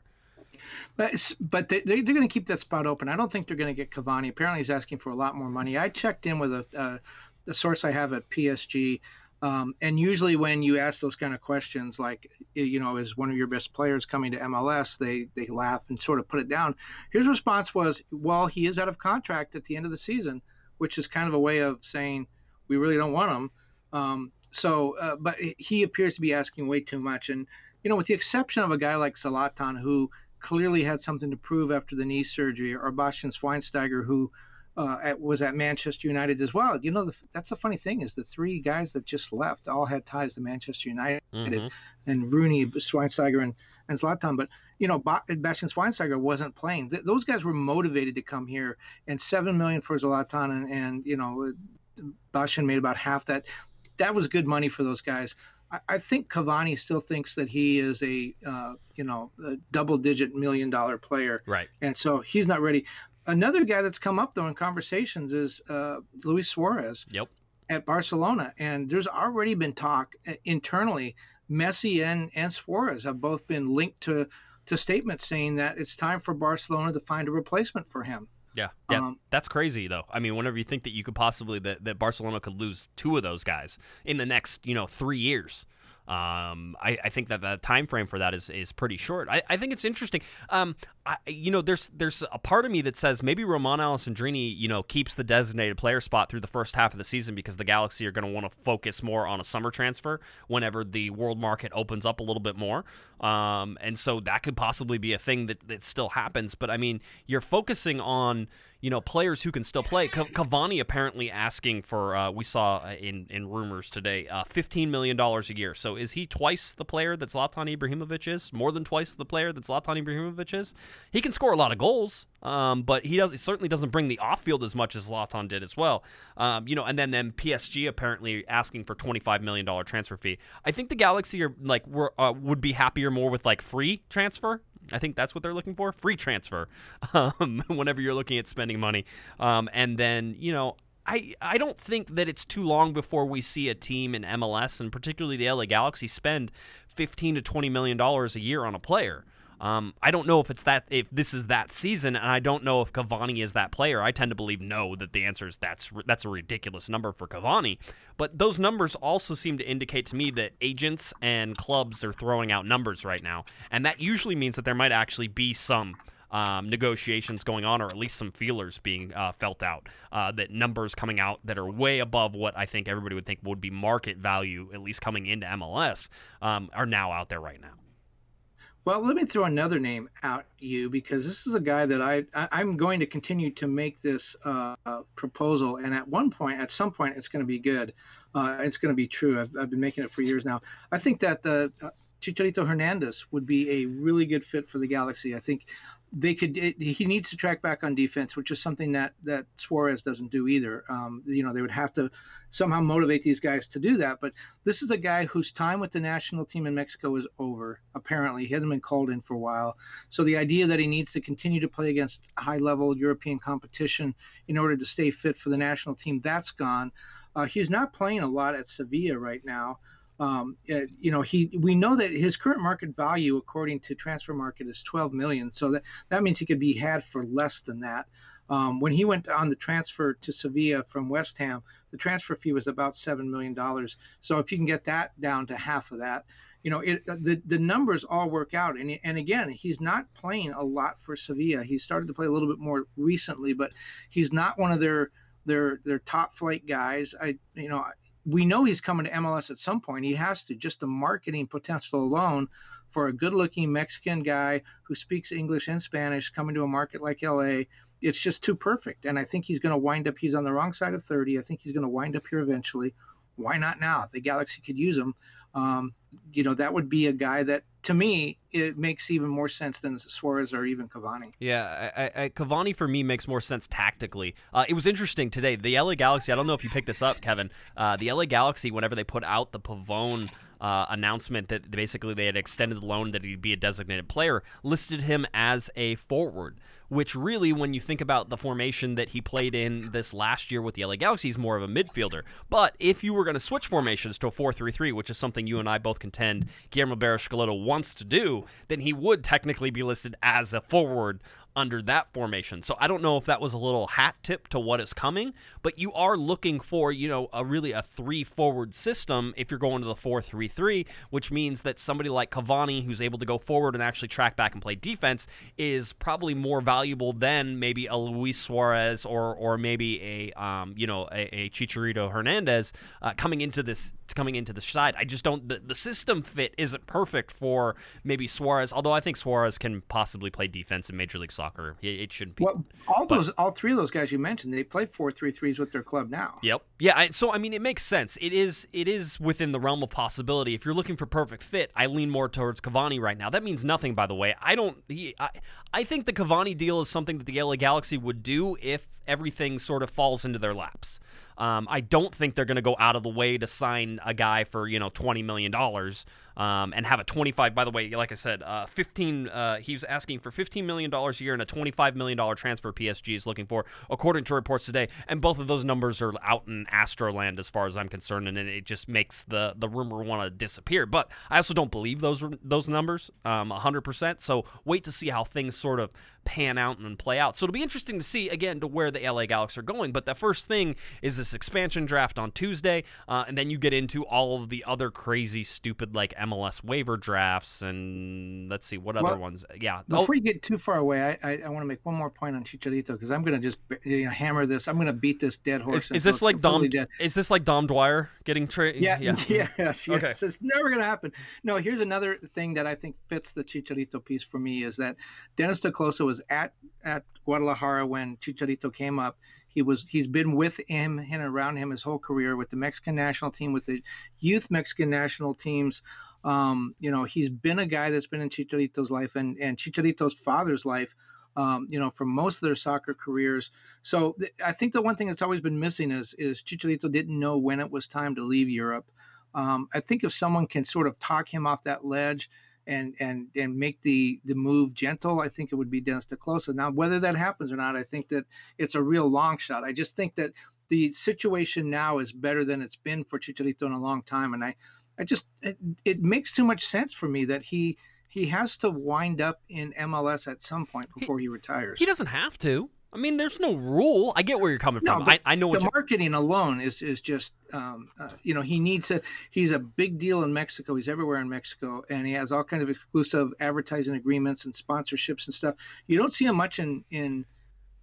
But, but they, they, they're going to keep that spot open. I don't think they're going to get Cavani. Apparently, he's asking for a lot more money. I checked in with a, a, a source I have at PSG. Um, and usually, when you ask those kind of questions, like, you know, is one of your best players coming to MLS, they, they laugh and sort of put it down. His response was, well, he is out of contract at the end of the season, which is kind of a way of saying, we really don't want him. Um, so, uh, but he appears to be asking way too much. And, you know, with the exception of a guy like Zlatan, who clearly had something to prove after the knee surgery, or Bastian Schweinsteiger, who uh, at, was at Manchester United as well. You know, the, that's the funny thing is the three guys that just left all had ties to Manchester United, mm-hmm. and Rooney, Schweinsteiger, and and Zlatan. But you know, Bastian Schweinsteiger wasn't playing. Th- those guys were motivated to come here, and seven million for Zlatan, and, and you know, Bastian made about half that. That was good money for those guys. I, I think Cavani still thinks that he is a uh, you know a double-digit million-dollar player, right? And so he's not ready. Another guy that's come up though in conversations is uh, Luis Suarez. Yep. At Barcelona, and there's already been talk uh, internally. Messi and and Suarez have both been linked to to statements saying that it's time for Barcelona to find a replacement for him. Yeah, yeah, um, that's crazy though. I mean, whenever you think that you could possibly that, that Barcelona could lose two of those guys in the next you know three years, um, I, I, think that the time frame for that is, is pretty short. I, I think it's interesting. Um, I, you know, there's there's a part of me that says maybe Romain Alessandrini, you know, keeps the designated player spot through the first half of the season because the Galaxy are going to want to focus more on a summer transfer whenever the world market opens up a little bit more. Um, and so that could possibly be a thing that, that still happens. But I mean, you're focusing on you know players who can still play. Cavani apparently asking for uh, we saw uh, in in rumors today, uh, fifteen million dollars a year. So is he twice the player that Zlatan Ibrahimovic is? More than twice the player that Zlatan Ibrahimovic is? He can score a lot of goals, um, but he does he certainly doesn't bring the off field as much as Zlatan did as well. Um, you know, and then then PSG apparently asking for twenty five million dollar transfer fee. I think the Galaxy are like were, uh, would be happier more with like free transfer I think that's what they're looking for free transfer um, whenever you're looking at spending money. Um, and then, you know, I, I don't think that it's too long before we see a team in MLS and particularly the LA Galaxy spend 15 to 20 million dollars a year on a player. Um, I don't know if it's that if this is that season, and I don't know if Cavani is that player. I tend to believe no. That the answer is that's that's a ridiculous number for Cavani. But those numbers also seem to indicate to me that agents and clubs are throwing out numbers right now, and that usually means that there might actually be some. Um, negotiations going on, or at least some feelers being uh, felt out. Uh, that numbers coming out that are way above what I think everybody would think would be market value, at least coming into MLS, um, are now out there right now. Well, let me throw another name out you because this is a guy that I, I am going to continue to make this uh, proposal, and at one point, at some point, it's going to be good. Uh, it's going to be true. I've, I've been making it for years now. I think that uh, Chicharito Hernandez would be a really good fit for the Galaxy. I think they could. It, he needs to track back on defense, which is something that that Suarez doesn't do either. Um, you know, they would have to somehow motivate these guys to do that. But this is a guy whose time with the national team in Mexico is over. Apparently, he hasn't been called in for a while. So the idea that he needs to continue to play against high-level European competition in order to stay fit for the national team, that's gone. Uh, he's not playing a lot at Sevilla right now. Um, uh, you know, he we know that his current market value, according to Transfermarkt, is 12 million. So that that means he could be had for less than that. Um, when he went on the transfer to Sevilla from West Ham, the transfer fee was about seven million dollars. So if you can get that down to half of that, you know, it, the the numbers all work out. And and again, he's not playing a lot for Sevilla. He started to play a little bit more recently, but he's not one of their their their top flight guys. I you know we know he's coming to MLS at some point. He has to. Just the marketing potential alone for a good-looking Mexican guy who speaks English and Spanish coming to a market like LA, it's just too perfect. And I think he's going to wind up. He's on the wrong side of 30. I think he's going to wind up here eventually. Why not now? The Galaxy could use him. Um, you know, that would be a guy that, to me, it makes even more sense than Suarez or even Cavani. Yeah, I, I, Cavani for me makes more sense tactically. Uh, it was interesting today. The LA Galaxy. I don't know if you picked this up, Kevin. Uh, the LA Galaxy, whenever they put out the Pavón uh, announcement that basically they had extended the loan that he'd be a designated player, listed him as a forward which really, when you think about the formation that he played in this last year with the LA Galaxy, he's more of a midfielder. But if you were going to switch formations to a 4 3 3, which is something you and I both contend Guillermo Barros wants to do, then he would technically be listed as a forward under that formation. So I don't know if that was a little hat tip to what is coming, but you are looking for, you know, a really a three forward system if you're going to the 4-3-3, which means that somebody like Cavani who's able to go forward and actually track back and play defense is probably more valuable than maybe a Luis Suarez or or maybe a um, you know, a, a Chicharito Hernandez uh, coming into this coming into the side. I just don't. The, the system fit isn't perfect for maybe Suarez. Although I think Suarez can possibly play defense in Major League Soccer. It, it shouldn't be. Well, all but, those, all three of those guys you mentioned, they play four three threes with their club now. Yep. Yeah. I, so I mean, it makes sense. It is. It is within the realm of possibility. If you're looking for perfect fit, I lean more towards Cavani right now. That means nothing, by the way. I don't. He, I, I think the Cavani deal is something that the LA Galaxy would do if everything sort of falls into their laps. Um, I don't think they're going to go out of the way to sign a guy for you know twenty million dollars um, and have a 25 by the way like i said uh, 15 uh, he's asking for 15 million dollars a year and a 25 million dollar transfer psg is looking for according to reports today. And both of those numbers are out in astroland as far as i'm concerned and it just makes the the rumor want to disappear. But i also don't believe those those numbers um, 100% so wait to see how things sort of pan out and play out. So it'll be interesting to see again to where the la galaxy are going. But the first thing is this expansion draft on tuesday uh, and then you get into all of the other crazy stupid like waiver drafts, and let's see what other well, ones. Yeah. Oh before oh. you get too far away, I, I, I want to make one more point on Chicharito because I'm going to just you know, hammer this. I'm going to beat this dead horse. Is, is this like Dom? Dead. Is this like Dom Dwyer getting traded? Yeah, yeah. Yes. Yes. Okay. It's never going to happen. No. Here's another thing that I think fits the Chicharito piece for me is that Dennis te Kloese was at at Guadalajara when Chicharito came up he was he's been with him and around him his whole career with the Mexican national team, with the youth Mexican national teams. Um, you know, he's been a guy that's been in Chicharito's life and and Chicharito's father's life. Um, you know, for most of their soccer careers. So th- I think the one thing that's always been missing is is Chicharito didn't know when it was time to leave Europe. Um, I think if someone can sort of talk him off that ledge and and and make the the move gentle, I think it would be Dennis te Kloese. Now, whether that happens or not, I think that it's a real long shot. I just think that the situation now is better than it's been for Chicharito in a long time, and I, I just it, it makes too much sense for me that he he has to wind up in MLS at some point before he, he retires. He doesn't have to. I mean, there's no rule. I get where you're coming from. I, I know the marketing alone is is just, um, uh, you know, he needs a. He's a big deal in Mexico. He's everywhere in Mexico, and he has all kinds of exclusive advertising agreements and sponsorships and stuff. You don't see him much in in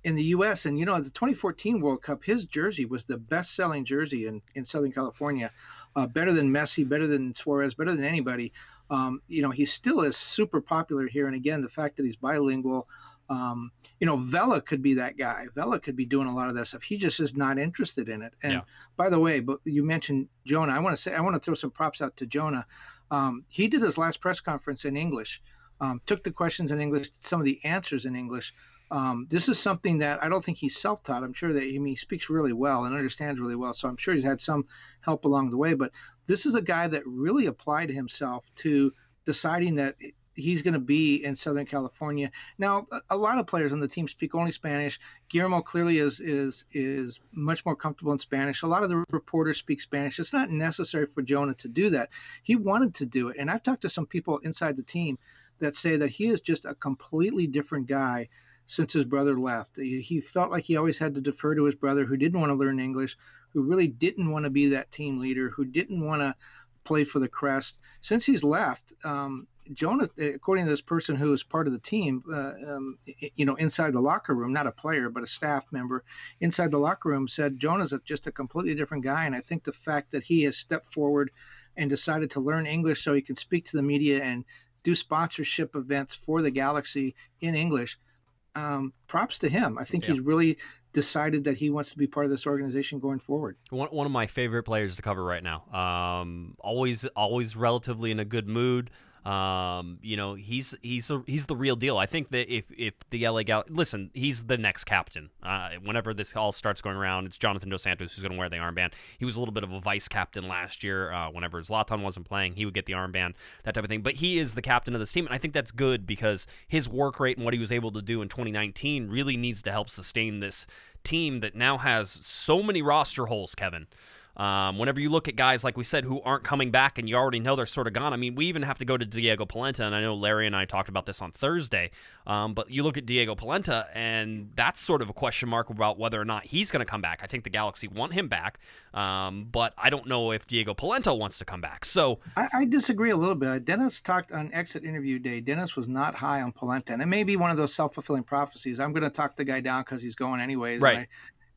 in the U.S. And you know, at the 2014 World Cup, his jersey was the best-selling jersey in in Southern California, uh, better than Messi, better than Suarez, better than anybody. Um, you know, he still is super popular here. And again, the fact that he's bilingual. Um, you know, Vela could be that guy. Vela could be doing a lot of that stuff. He just is not interested in it. And yeah. by the way, but you mentioned Jonah. I want to say I want to throw some props out to Jonah. Um, he did his last press conference in English. Um, took the questions in English, some of the answers in English. Um, this is something that I don't think he's self-taught. I'm sure that I mean, he speaks really well and understands really well. So I'm sure he's had some help along the way. But this is a guy that really applied himself to deciding that he's going to be in Southern California. Now, a lot of players on the team speak only Spanish. Guillermo clearly is is is much more comfortable in Spanish. A lot of the reporters speak Spanish. It's not necessary for Jonah to do that. He wanted to do it, and I've talked to some people inside the team that say that he is just a completely different guy since his brother left. He felt like he always had to defer to his brother, who didn't want to learn English, who really didn't want to be that team leader, who didn't want to play for the crest. Since he's left, um, Jonah, according to this person who is part of the team, uh, um, you know, inside the locker room, not a player, but a staff member inside the locker room said Jonah's just a completely different guy. And I think the fact that he has stepped forward and decided to learn English so he can speak to the media and do sponsorship events for the Galaxy in English, um, props to him. I think yeah. he's really decided that he wants to be part of this organization going forward. One, one of my favorite players to cover right now. Um, always, always relatively in a good mood. Um, you know, he's he's a, he's the real deal. I think that if if the LA Gal, listen, he's the next captain. Uh, whenever this all starts going around, it's Jonathan Dos Santos who's going to wear the armband. He was a little bit of a vice captain last year. Uh, whenever Zlatan wasn't playing, he would get the armband, that type of thing. But he is the captain of this team, and I think that's good because his work rate and what he was able to do in 2019 really needs to help sustain this team that now has so many roster holes, Kevin. Um, whenever you look at guys like we said who aren't coming back and you already know they're sort of gone. I mean, we even have to go to Diego Polenta, and I know Larry and I talked about this on Thursday. Um, but you look at Diego Polenta, and that's sort of a question mark about whether or not he's going to come back. I think the Galaxy want him back, um, but I don't know if Diego Polenta wants to come back. So I, I, disagree a little bit. Dennis talked on exit interview day. Dennis was not high on Polenta, and it may be one of those self fulfilling prophecies. I'm going to talk the guy down because he's going anyways. Right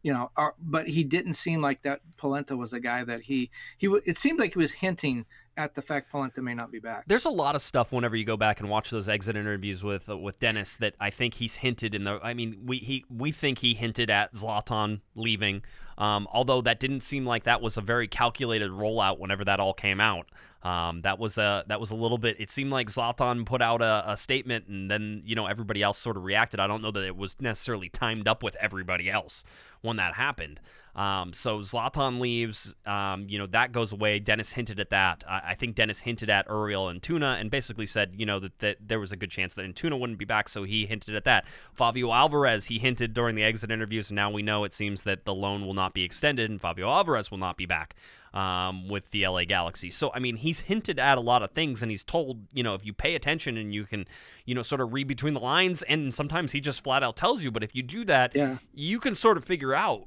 you know, uh, but he didn't seem like that Polenta was a guy that he he. It seemed like he was hinting at the fact Polenta may not be back. There's a lot of stuff whenever you go back and watch those exit interviews with uh, with Dennis that I think he's hinted in the. I mean, we he we think he hinted at Zlatan leaving, um, although that didn't seem like that was a very calculated rollout whenever that all came out. Um, that was a that was a little bit. It seemed like Zlatan put out a, a, statement, and then you know everybody else sort of reacted. I don't know that it was necessarily timed up with everybody else when that happened. Um, so Zlatan leaves. Um, you know that goes away. Dennis hinted at that. I, I, think Dennis hinted at Uriel Antuna, and basically said, you know, that, that there was a good chance that Antuna wouldn't be back. So he hinted at that. Fabio Alvarez, he hinted during the exit interviews, and now we know it seems that the loan will not be extended, and Fabio Alvarez will not be back um, with the LA Galaxy. So, I mean, he's hinted at a lot of things and he's told, you know, if you pay attention and you can, you know, sort of read between the lines, and sometimes he just flat out tells you, but if you do that, yeah. you can sort of figure out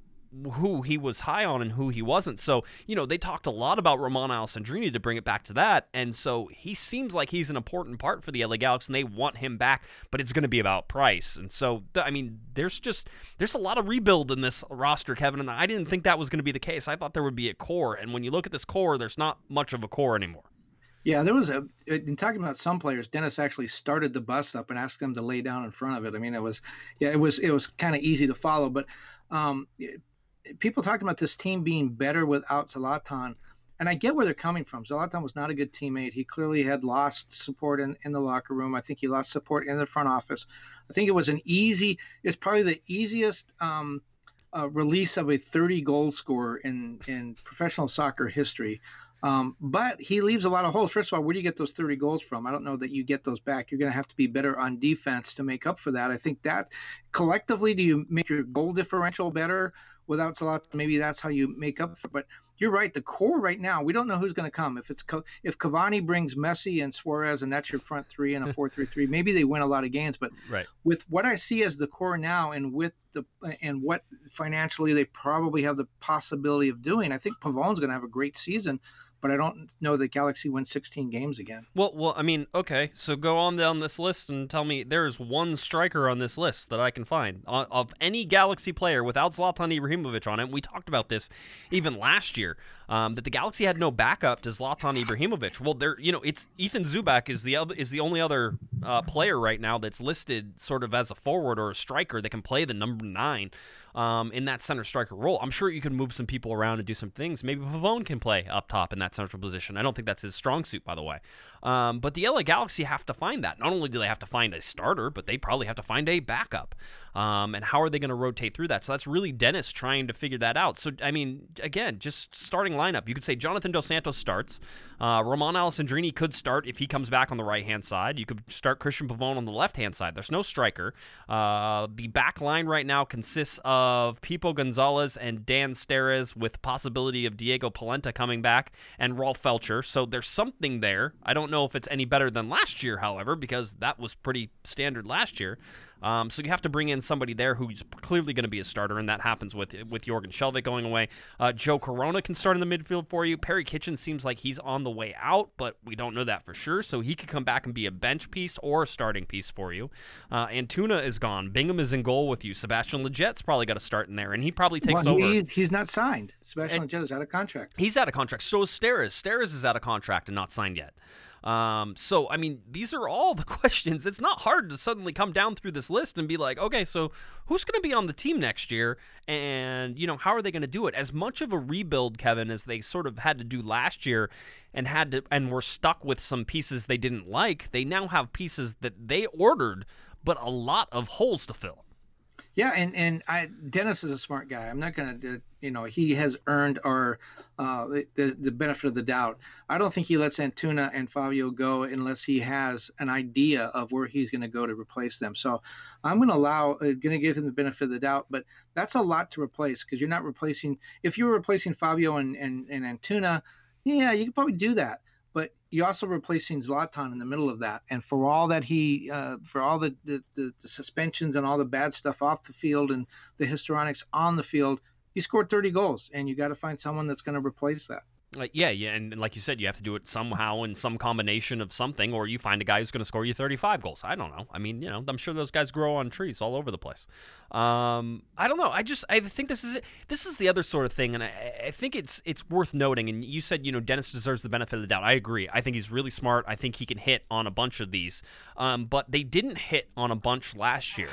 who he was high on and who he wasn't. So, you know, they talked a lot about Romain Alessandrini to bring it back to that. And so he seems like he's an important part for the LA Galaxy and they want him back, but it's going to be about price. And so, I mean, there's just, there's a lot of rebuild in this roster, Kevin. And I didn't think that was going to be the case. I thought there would be a core. And when you look at this core, there's not much of a core anymore. Yeah, there was a in talking about some players. Dennis actually started the bus up and asked them to lay down in front of it. I mean, it was yeah, it was it was kind of easy to follow. But um, people talking about this team being better without Zlatan, and I get where they're coming from. Zlatan was not a good teammate. He clearly had lost support in, in the locker room. I think he lost support in the front office. I think it was an easy. It's probably the easiest um, uh, release of a 30 goal scorer in in professional soccer history. Um, but he leaves a lot of holes. First of all, where do you get those 30 goals from? I don't know that you get those back. You're going to have to be better on defense to make up for that. I think that collectively, do you make your goal differential better? Without Salah, maybe that's how you make up for it. But you're right. The core right now, we don't know who's going to come. If it's if Cavani brings Messi and Suarez, and that's your front three in a four-three-three, maybe they win a lot of games. But right. with what I see as the core now, and with the and what financially they probably have the possibility of doing, I think Pavón's going to have a great season but I don't know that Galaxy wins 16 games again. Well, well, I mean, okay, so go on down this list and tell me there's one striker on this list that I can find of any Galaxy player without Zlatan Ibrahimovic on it. And We talked about this even last year um, that the Galaxy had no backup to Zlatan Ibrahimovic. Well, there, you know, it's Ethan Zubak is the other is the only other uh, player right now that's listed sort of as a forward or a striker that can play the number nine um, in that center striker role. I'm sure you can move some people around and do some things. Maybe Pavón can play up top in that central position. I don't think that's his strong suit, by the way. Um, but the LA Galaxy have to find that. Not only do they have to find a starter, but they probably have to find a backup. Um, and how are they going to rotate through that? So that's really Dennis trying to figure that out. So, I mean, again, just starting lineup. You could say Jonathan Dos Santos starts. Uh, Romain Alessandrini could start if he comes back on the right hand side. You could start Cristian Pavón on the left hand side. There's no striker. Uh, the back line right now consists of Pipo Gonzalez and Dan Steres with possibility of Diego Polenta coming back and Rolf Feltscher. So there's something there. I don't know if it's any better than last year, however, because that was pretty standard last year. Um, so you have to bring in somebody there who's clearly going to be a starter, and that happens with with Jorgen Skjelvik going away. Uh, Joe Corona can start in the midfield for you. Perry Kitchen seems like he's on the way out, but we don't know that for sure. So he could come back and be a bench piece or a starting piece for you. Uh, Antuna is gone. Bingham is in goal with you. Sebastian Lletget's probably got to start in there, and he probably takes well, he, over. He's not signed. Sebastian Lletget is out of contract. He's out of contract. So is Steres. Steres is out of contract and not signed yet. Um, so, I mean, these are all the questions. It's not hard to suddenly come down through this list and be like, okay, so who's going to be on the team next year? And, you know, how are they going to do it? As much of a rebuild, Kevin, as they sort of had to do last year and had to, and were stuck with some pieces they didn't like, they now have pieces that they ordered, but a lot of holes to fill. Yeah, and and I Dennis is a smart guy. I'm not going to, you know, he has earned our uh, the the benefit of the doubt. I don't think he lets Antuna and Fabio go unless he has an idea of where he's going to go to replace them. So I'm going to allow, uh, going to give him the benefit of the doubt. But that's a lot to replace because you're not replacing. If you were replacing Fabio and and, and Antuna, yeah, you could probably do that you're also replacing Zlatan in the middle of that. And for all that he, uh, for all the, the, the, the, suspensions and all the bad stuff off the field and the histrionics on the field, he scored 30 goals, and you got to find someone that's going to replace that. Yeah, yeah, and, and, like you said, you have to do it somehow in some combination of something, or you find a guy who's going to score you 35 goals. I don't know. I mean, you know, I'm sure those guys grow on trees all over the place. Um, I don't know. I just I think this is this is the other sort of thing, and I, I think it's it's worth noting. And you said you know Dennis deserves the benefit of the doubt. I agree. I think he's really smart. I think he can hit on a bunch of these, um, but they didn't hit on a bunch last year.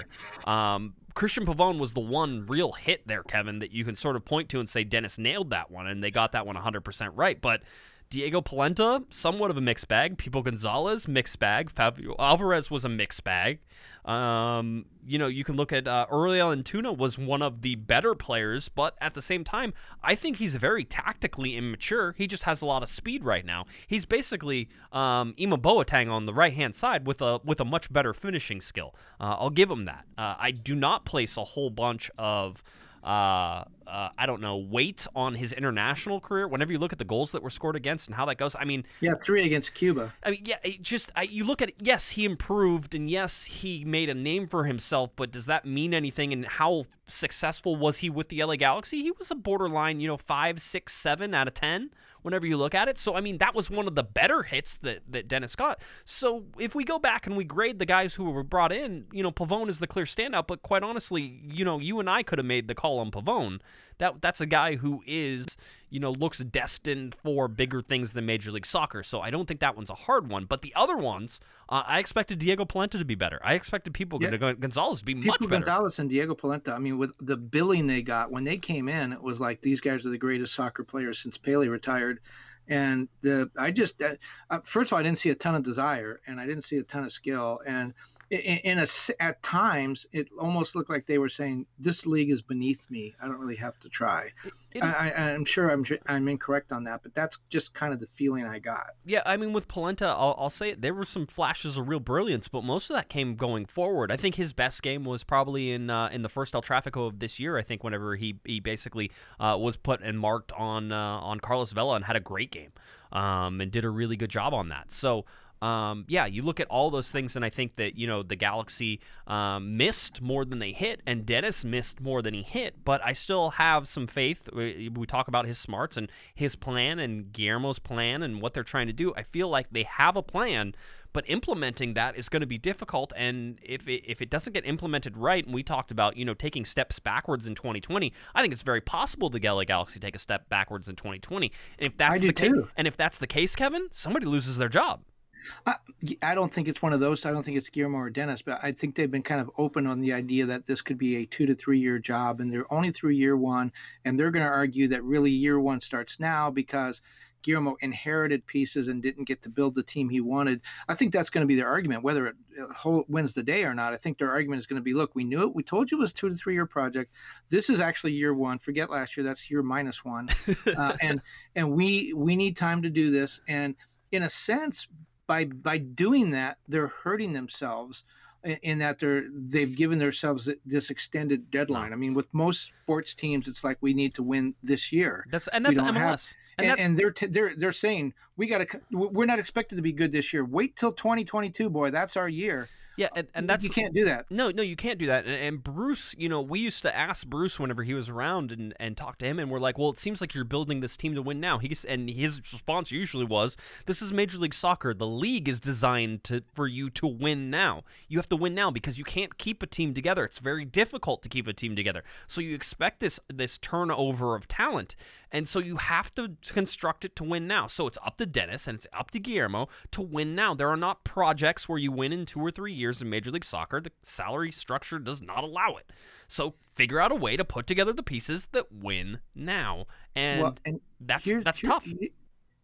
Um, Cristian Pavón was the one real hit there, Kevin, that you can sort of point to and say Dennis nailed that one, and they got that one 100% right. But Diego Polenta, somewhat of a mixed bag. Pipo Gonzalez, mixed bag. Fabio Alvarez was a mixed bag. Um, you know, you can look at uh, Uriel Antuna was one of the better players, but at the same time, I think he's very tactically immature. He just has a lot of speed right now. He's basically um, Ima on the right hand side with a with a much better finishing skill. Uh, I'll give him that. Uh, I do not place a whole bunch of uh, uh, I don't know, weight on his international career. Whenever you look at the goals that were scored against and how that goes, I mean, yeah, three against Cuba. I mean, yeah, just I, you look at it, yes, he improved, and yes, he made a name for himself. But does that mean anything? And how successful was he with the LA Galaxy? He was a borderline, you know, five, six, seven out of ten whenever you look at it. So I mean, that was one of the better hits that that Dennis got. So if we go back and we grade the guys who were brought in, you know, Pavón is the clear standout. But quite honestly, you know, you and I could have made the call on Pavón that that's a guy who is you know looks destined for bigger things than Major League Soccer. So I don't think that one's a hard one. But the other ones, uh, I expected Diego Polenta to be better. I expected Pipo yeah. Gonzalez to be people much better. Gonzalez and Diego Polenta. I mean, with the billing they got when they came in, it was like these guys are the greatest soccer players since Pele retired. And the I just uh, uh first of all I didn't see a ton of desire and I didn't see a ton of skill and in, in a at times it almost looked like they were saying this league is beneath me. I don't really have to try. It, I, am sure I'm I'm incorrect on that, but that's just kind of the feeling I got. Yeah, I mean with Polenta, I'll, I'll say it. There were some flashes of real brilliance, but most of that came going forward. I think his best game was probably in uh, in the first El Tráfico of this year. I think whenever he he basically uh, was put and marked on uh, on Carlos Vela and had a great game um, and did a really good job on that. So. Um, yeah, you look at all those things, and I think that you know the Galaxy um, missed more than they hit, and Dennis missed more than he hit. But I still have some faith. We, we talk about his smarts and his plan, and Guillermo's plan, and what they're trying to do. I feel like they have a plan, but implementing that is going to be difficult. And if it, if it doesn't get implemented right, and we talked about you know taking steps backwards in 2020, I think it's very possible the LA Galaxy take a step backwards in 2020. And if that's I the case, and if that's the case, Kevin, somebody loses their job. I, I don't think it's one of those. I don't think it's Guillermo or Dennis, but I think they've been kind of open on the idea that this could be a two to three year job, and they're only through year one, and they're going to argue that really year one starts now because Guillermo inherited pieces and didn't get to build the team he wanted. I think that's going to be their argument, whether it wins the day or not. I think their argument is going to be, look, we knew it. We told you it was two to three year project. This is actually year one. Forget last year. That's year minus one. uh, and and we we need time to do this. And in a sense, by by doing that, they're hurting themselves in that they're they've given themselves this extended deadline. I mean, with most sports teams, it's like we need to win this year. That's and that's MLS. Have, and, and, that, and, they're t- they're they're saying we got to we're not expected to be good this year. Wait till 2022, boy. That's our year. Yeah, and, and that's you can't do that. No, no, you can't do that. And, and, Bruce, you know, we used to ask Bruce whenever he was around and, and talk to him, and we're like, well, it seems like you're building this team to win now. He's and his response usually was, "This is Major League Soccer. The league is designed to for you to win now. You have to win now because you can't keep a team together. It's very difficult to keep a team together. So you expect this this turnover of talent, and so you have to construct it to win now. So it's up to Dennis and it's up to Guillermo to win now. There are not projects where you win in two or three years in Major League Soccer, the salary structure does not allow it. So figure out a way to put together the pieces that win now, and, well, and that's that's tough.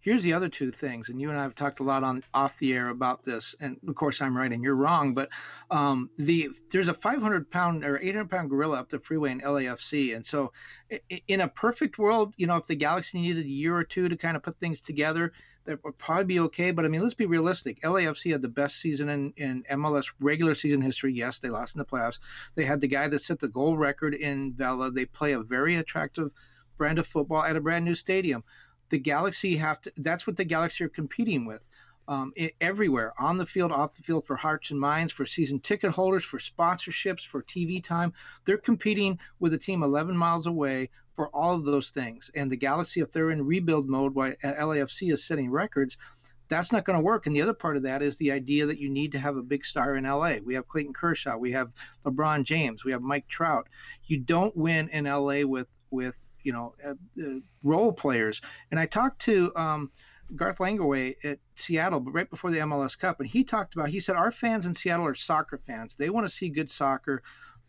Here's the other two things, and you and I have talked a lot on off the air about this, and of course I'm right and you're wrong, but um, the there's a 500 pound or 800 pound gorilla up the freeway in LAFC, and so in a perfect world, you know, if the Galaxy needed a year or two to kind of put things together, that would probably be okay. But I mean, let's be realistic. LAFC had the best season in, in MLS regular season history. Yes, they lost in the playoffs. They had the guy that set the goal record in Vela. They play a very attractive brand of football at a brand new stadium. The Galaxy have to. That's what the Galaxy are competing with. Um, it, everywhere on the field, off the field, for hearts and minds, for season ticket holders, for sponsorships, for TV time. They're competing with a team 11 miles away for all of those things. And the Galaxy, if they're in rebuild mode while LAFC is setting records, that's not going to work. And the other part of that is the idea that you need to have a big star in LA. We have Clayton Kershaw, we have LeBron James, we have Mike Trout. You don't win in LA with with you know uh, role players. And I talked to um, Garth Lagerwey at Seattle, right before the MLS Cup, and he talked about he said our fans in Seattle are soccer fans. They want to see good soccer.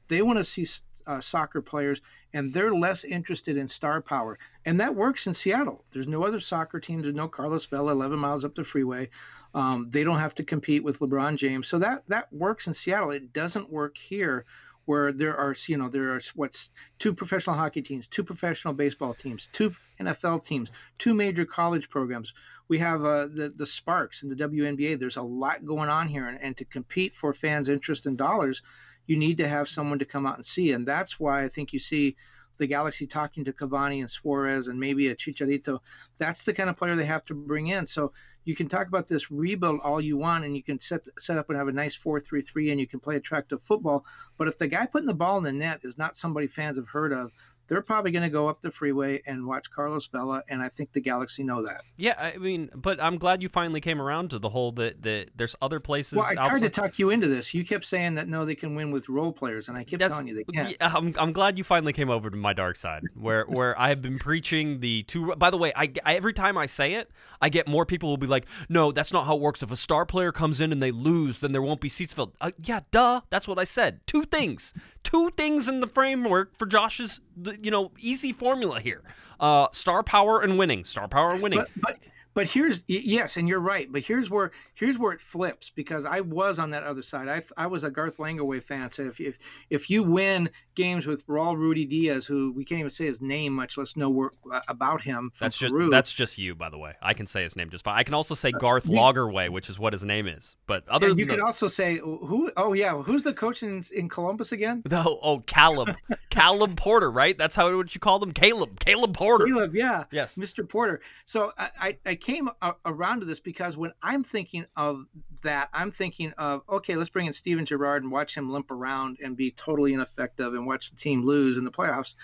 They want to see uh, soccer players, and they're less interested in star power. And that works in Seattle. There's no other soccer team. There's no Carlos Vela 11 miles up the freeway. Um, they don't have to compete with LeBron James. So that that works in Seattle. It doesn't work here, where there are you know there are what's two professional hockey teams, two professional baseball teams, two NFL teams, two major college programs. We have uh, the the Sparks and the WNBA. There's a lot going on here, and, and to compete for fans' interest and dollars, you need to have someone to come out and see. And that's why I think you see the Galaxy talking to Cavani and Suarez and maybe a Chicharito. That's the kind of player they have to bring in. So you can talk about this rebuild all you want, and you can set set up and have a nice four-three-three, and you can play attractive football. But if the guy putting the ball in the net is not somebody fans have heard of, they're probably going to go up the freeway and watch Carlos Vela, and I think the Galaxy know that. Yeah, I mean, but I'm glad you finally came around to the whole that that there's other places. Well, I tried outside... to tuck you into this. You kept saying that no, they can win with role players, and I kept That's, telling you they can't. Yeah, I'm, I'm glad you finally came over to my dark side, where where I have been preaching the two. By the way, I, I every time I say it, I get more people will be like, no, that's not how it works. If a star player comes in and they lose, then there won't be seats filled. Uh, yeah, duh. That's what I said. Two things. Two things in the framework for Josh's, you know, easy formula here. Uh, star power and winning. Star power and winning. But, but but here's yes, and you're right. But here's where here's where it flips because I was on that other side. I, I was a Garth Lagerwey fan. So if if if you win games with Raul Ruidiaz who we can't even say his name, much less know where, uh, about him. that's just that's just you, by the way. I can say his name just fine. I can also say uh, Garth uh, Lagerwey, which is what his name is. But other than. you can also say who? Oh yeah, who's the coach in, in Columbus again? No, oh Caleb, Caleb Porter, right? That's how what you call them, Caleb, Caleb Porter. Caleb, yeah, yes, Mr. Porter. So I I, I came around to this because when I'm thinking of that, I'm thinking of okay, let's bring in Steven Gerrard and watch him limp around and be totally ineffective and watch the team lose in the playoffs.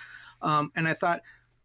Um, and I thought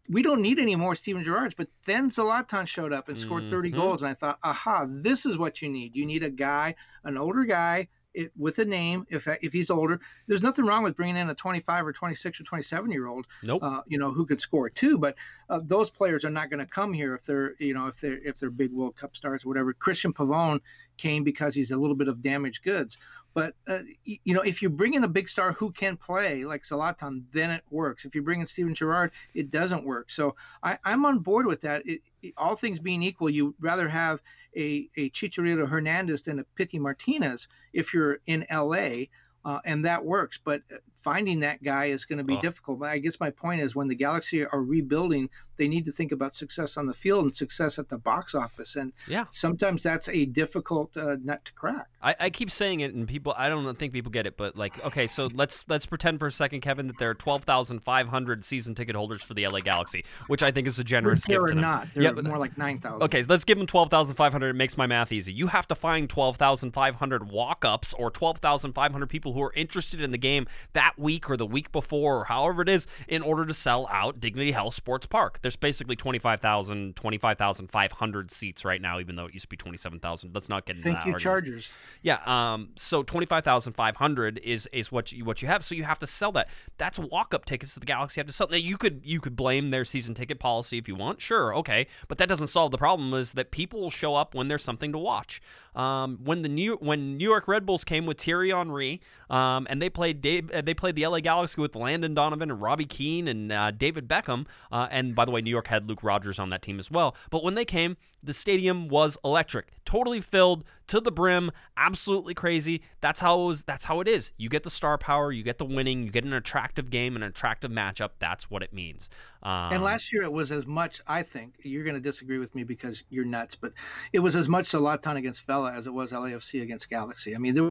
we don't need any more Steven Gerrards. But then Zlatan showed up and scored 30 mm-hmm. goals, and I thought, aha, this is what you need. You need a guy, an older guy it, with a name if if he's older. There's nothing wrong with bringing in a 25 or 26 or 27 year old. Nope. Uh, you know who could score too, but uh, those players are not going to come here if they're you know if they're if they're big World Cup stars or whatever. Cristian Pavón came because he's a little bit of damaged goods. But uh, you know, if you bring in a big star who can play like Zlatan, then it works. If you bring in Steven Gerrard, it doesn't work. So I, am on board with that. It, it, all things being equal, you rather have a, a Chicharito Hernandez than a Pity Martinez if you're in LA, uh, and that works. But finding that guy is going to be oh. difficult. But I guess my point is when the Galaxy are rebuilding, they need to think about success on the field and success at the box office. And yeah, sometimes that's a difficult uh, nut to crack. I, I keep saying it, and people, I don't think people get it, but like, okay, so let's let's pretend for a second, Kevin, that there are twelve thousand five hundred season ticket holders for the LA Galaxy, which I think is a generous gift them. not. They're yeah, more like nine thousand. Okay, so let's give them twelve thousand five hundred. It makes my math easy. You have to find twelve thousand five hundred walk-ups or twelve thousand five hundred people who are interested in the game that week or the week before or however it is in order to sell out Dignity Health Sports Park. There's basically 25,000, 25,500 seats right now, even though it used to be 27,000. Let's not get into Thank that. you, argument. Chargers. Yeah. Um. So 25,500 is is what you what you have. So you have to sell that. That's walk up tickets that the Galaxy have to sell. Now you could you could blame their season ticket policy if you want. Sure. Okay. But that doesn't solve the problem. Is that people will show up when there's something to watch. Um. When the new when New York Red Bulls came with Thierry Henry, um, and they played Dave, they played the LA Galaxy with Landon Donovan and Robbie Keane and uh, David Beckham. Uh, and by the way, New York had Luke Rodgers on that team as well. But when they came, the stadium was electric, totally filled to the brim, absolutely crazy. That's how it was. That's how it is. You get the star power, you get the winning, you get an attractive game, an attractive matchup. That's what it means. Um, and last year it was as much. I think you're going to disagree with me because you're nuts, but it was as much Zlatan against Vela as it was LAFC against Galaxy. I mean, there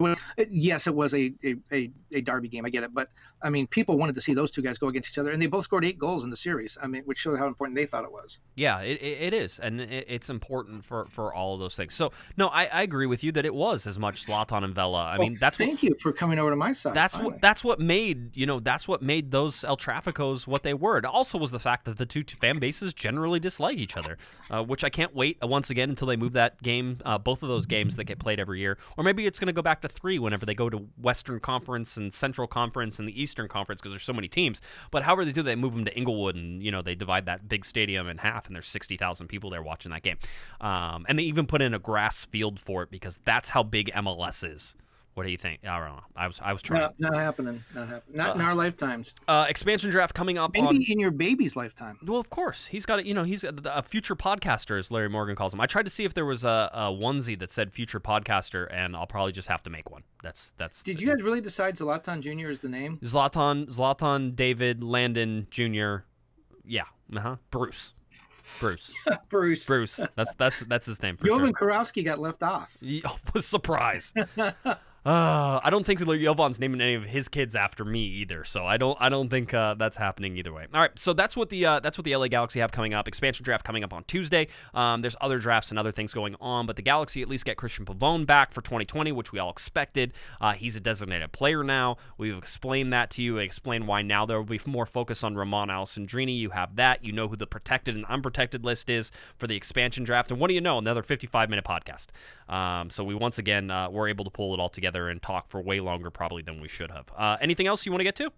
Well, yes, it was a, a, a, derby game. I get it, but I mean, people wanted to see those two guys go against each other, and they both scored eight goals in the series. I mean, which showed how important they thought it was. Yeah, it, it is, and it's important for, for all of those things. So, no, I, I agree with you that it was as much Zlatan and Vela. I well, mean, that's thank what, you for coming over to my side. That's finally. what that's what made you know that's what made those El Traficos what they were. It also was the fact that the two fan bases generally dislike each other, uh, which I can't wait uh, once again until they move that game, uh, both of those games that get played every year, or maybe it's going to go back to three whenever they go to Western Conference and Central Conference and the Eastern Conference because there's so many teams. But however they do, they move them to Inglewood and you know they divide that big stadium in half, and there's sixty thousand people there watching that game. Um, and they even put in a grass field for it because that's how big MLS is. What do you think? I don't know. I was I was trying. Not, not happening. Not happening. Not in our lifetimes. Uh, expansion draft coming up. Maybe on, in your baby's lifetime. well, of course, he's got it. You know, he's a, a future podcaster, as Larry Morgan calls him. I tried to see if there was a, a onesie that said future podcaster, and I'll probably just have to make one. That's that's. Did you guys really decide Zlatan Jr. is the name? Zlatan, Zlatan, David, Landon Jr. Yeah, uh huh. Bruce, Bruce, Bruce. Bruce. That's that's that's his name for Jovan sure. Kirovski got left off. Yeah, was surprised. Uh, I don't think Jovan's naming any of his kids after me either, so I don't I don't think uh, that's happening either way. All right, so that's what the uh, that's what the LA Galaxy have coming up. Expansion draft coming up on Tuesday. Um, there's other drafts and other things going on, but the Galaxy at least get Cristian Pavón back for 2020, which we all expected. Uh, he's a designated player now. We've explained that to you. We explained why now there will be more focus on Ramon Alessandrini. You have that. You know who the protected and unprotected list is for the expansion draft, and what do you know? Another 55 minute podcast. Um, so we once again uh, were able to pull it all together and talk for way longer probably than we should have. Uh, anything else you want to get to?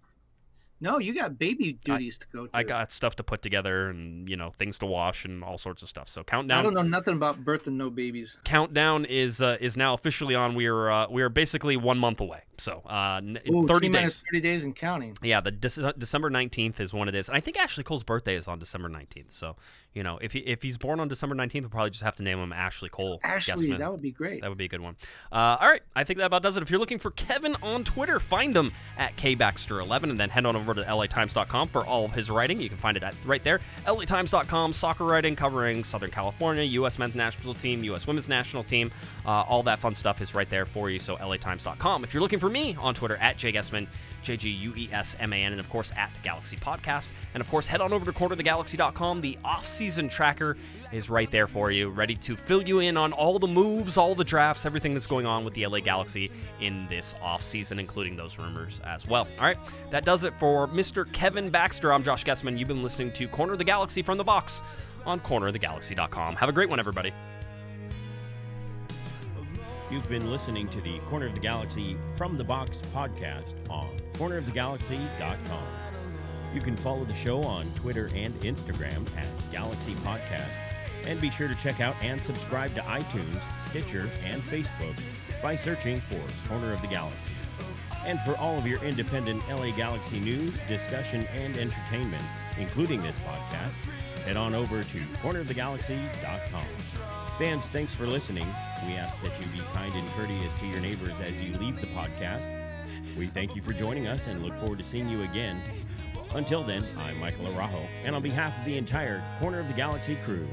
No, you got baby duties to go to. I got stuff to put together and you know things to wash and all sorts of stuff. So countdown. I don't know nothing about birth and no babies. Countdown is uh, is now officially on. We are uh, we are basically one month away. So uh, Ooh, thirty days. Thirty days and counting. Yeah, the Dece- December nineteenth is when it is, and I think Ashley Cole's birthday is on December nineteenth. So you know if he if he's born on December nineteenth, we'll probably just have to name him Ashley Cole. Ashley, Guesman. that would be great. That would be a good one. Uh, all right, I think that about does it. If you're looking for Kevin on Twitter, find him at kbaxter11 and then head on over to latimes.com for all of his writing. You can find it at right there. latimes.com, soccer writing covering Southern California, U.S. men's national team, U.S. women's national team. Uh, all that fun stuff is right there for you. So latimes.com. If you're looking for me on Twitter, at Jay Guesman, J G U E S M A N, and of course at Galaxy Podcast. And of course, head on over to cornerthegalaxy.com. The off-season tracker is right there for you, ready to fill you in on all the moves, all the drafts, everything that's going on with the LA Galaxy in this offseason, including those rumors as well. All right, that does it for Mr. Kevin Baxter. I'm Josh Guesman. You've been listening to Corner of the Galaxy from the box on cornerofthegalaxy.com. Have a great one, everybody. You've been listening to the Corner of the Galaxy from the Box podcast on cornerofthegalaxy.com. You can follow the show on Twitter and Instagram at Galaxy Podcast. And be sure to check out and subscribe to iTunes, Stitcher, and Facebook by searching for Corner of the Galaxy. And for all of your independent LA Galaxy news, discussion, and entertainment, including this podcast, head on over to cornerofthegalaxy.com. Fans, thanks for listening. We ask that you be kind and courteous to your neighbors as you leave the podcast. We thank you for joining us and look forward to seeing you again. Until then, I'm Michael Arajo, and on behalf of the entire Corner of the Galaxy crew,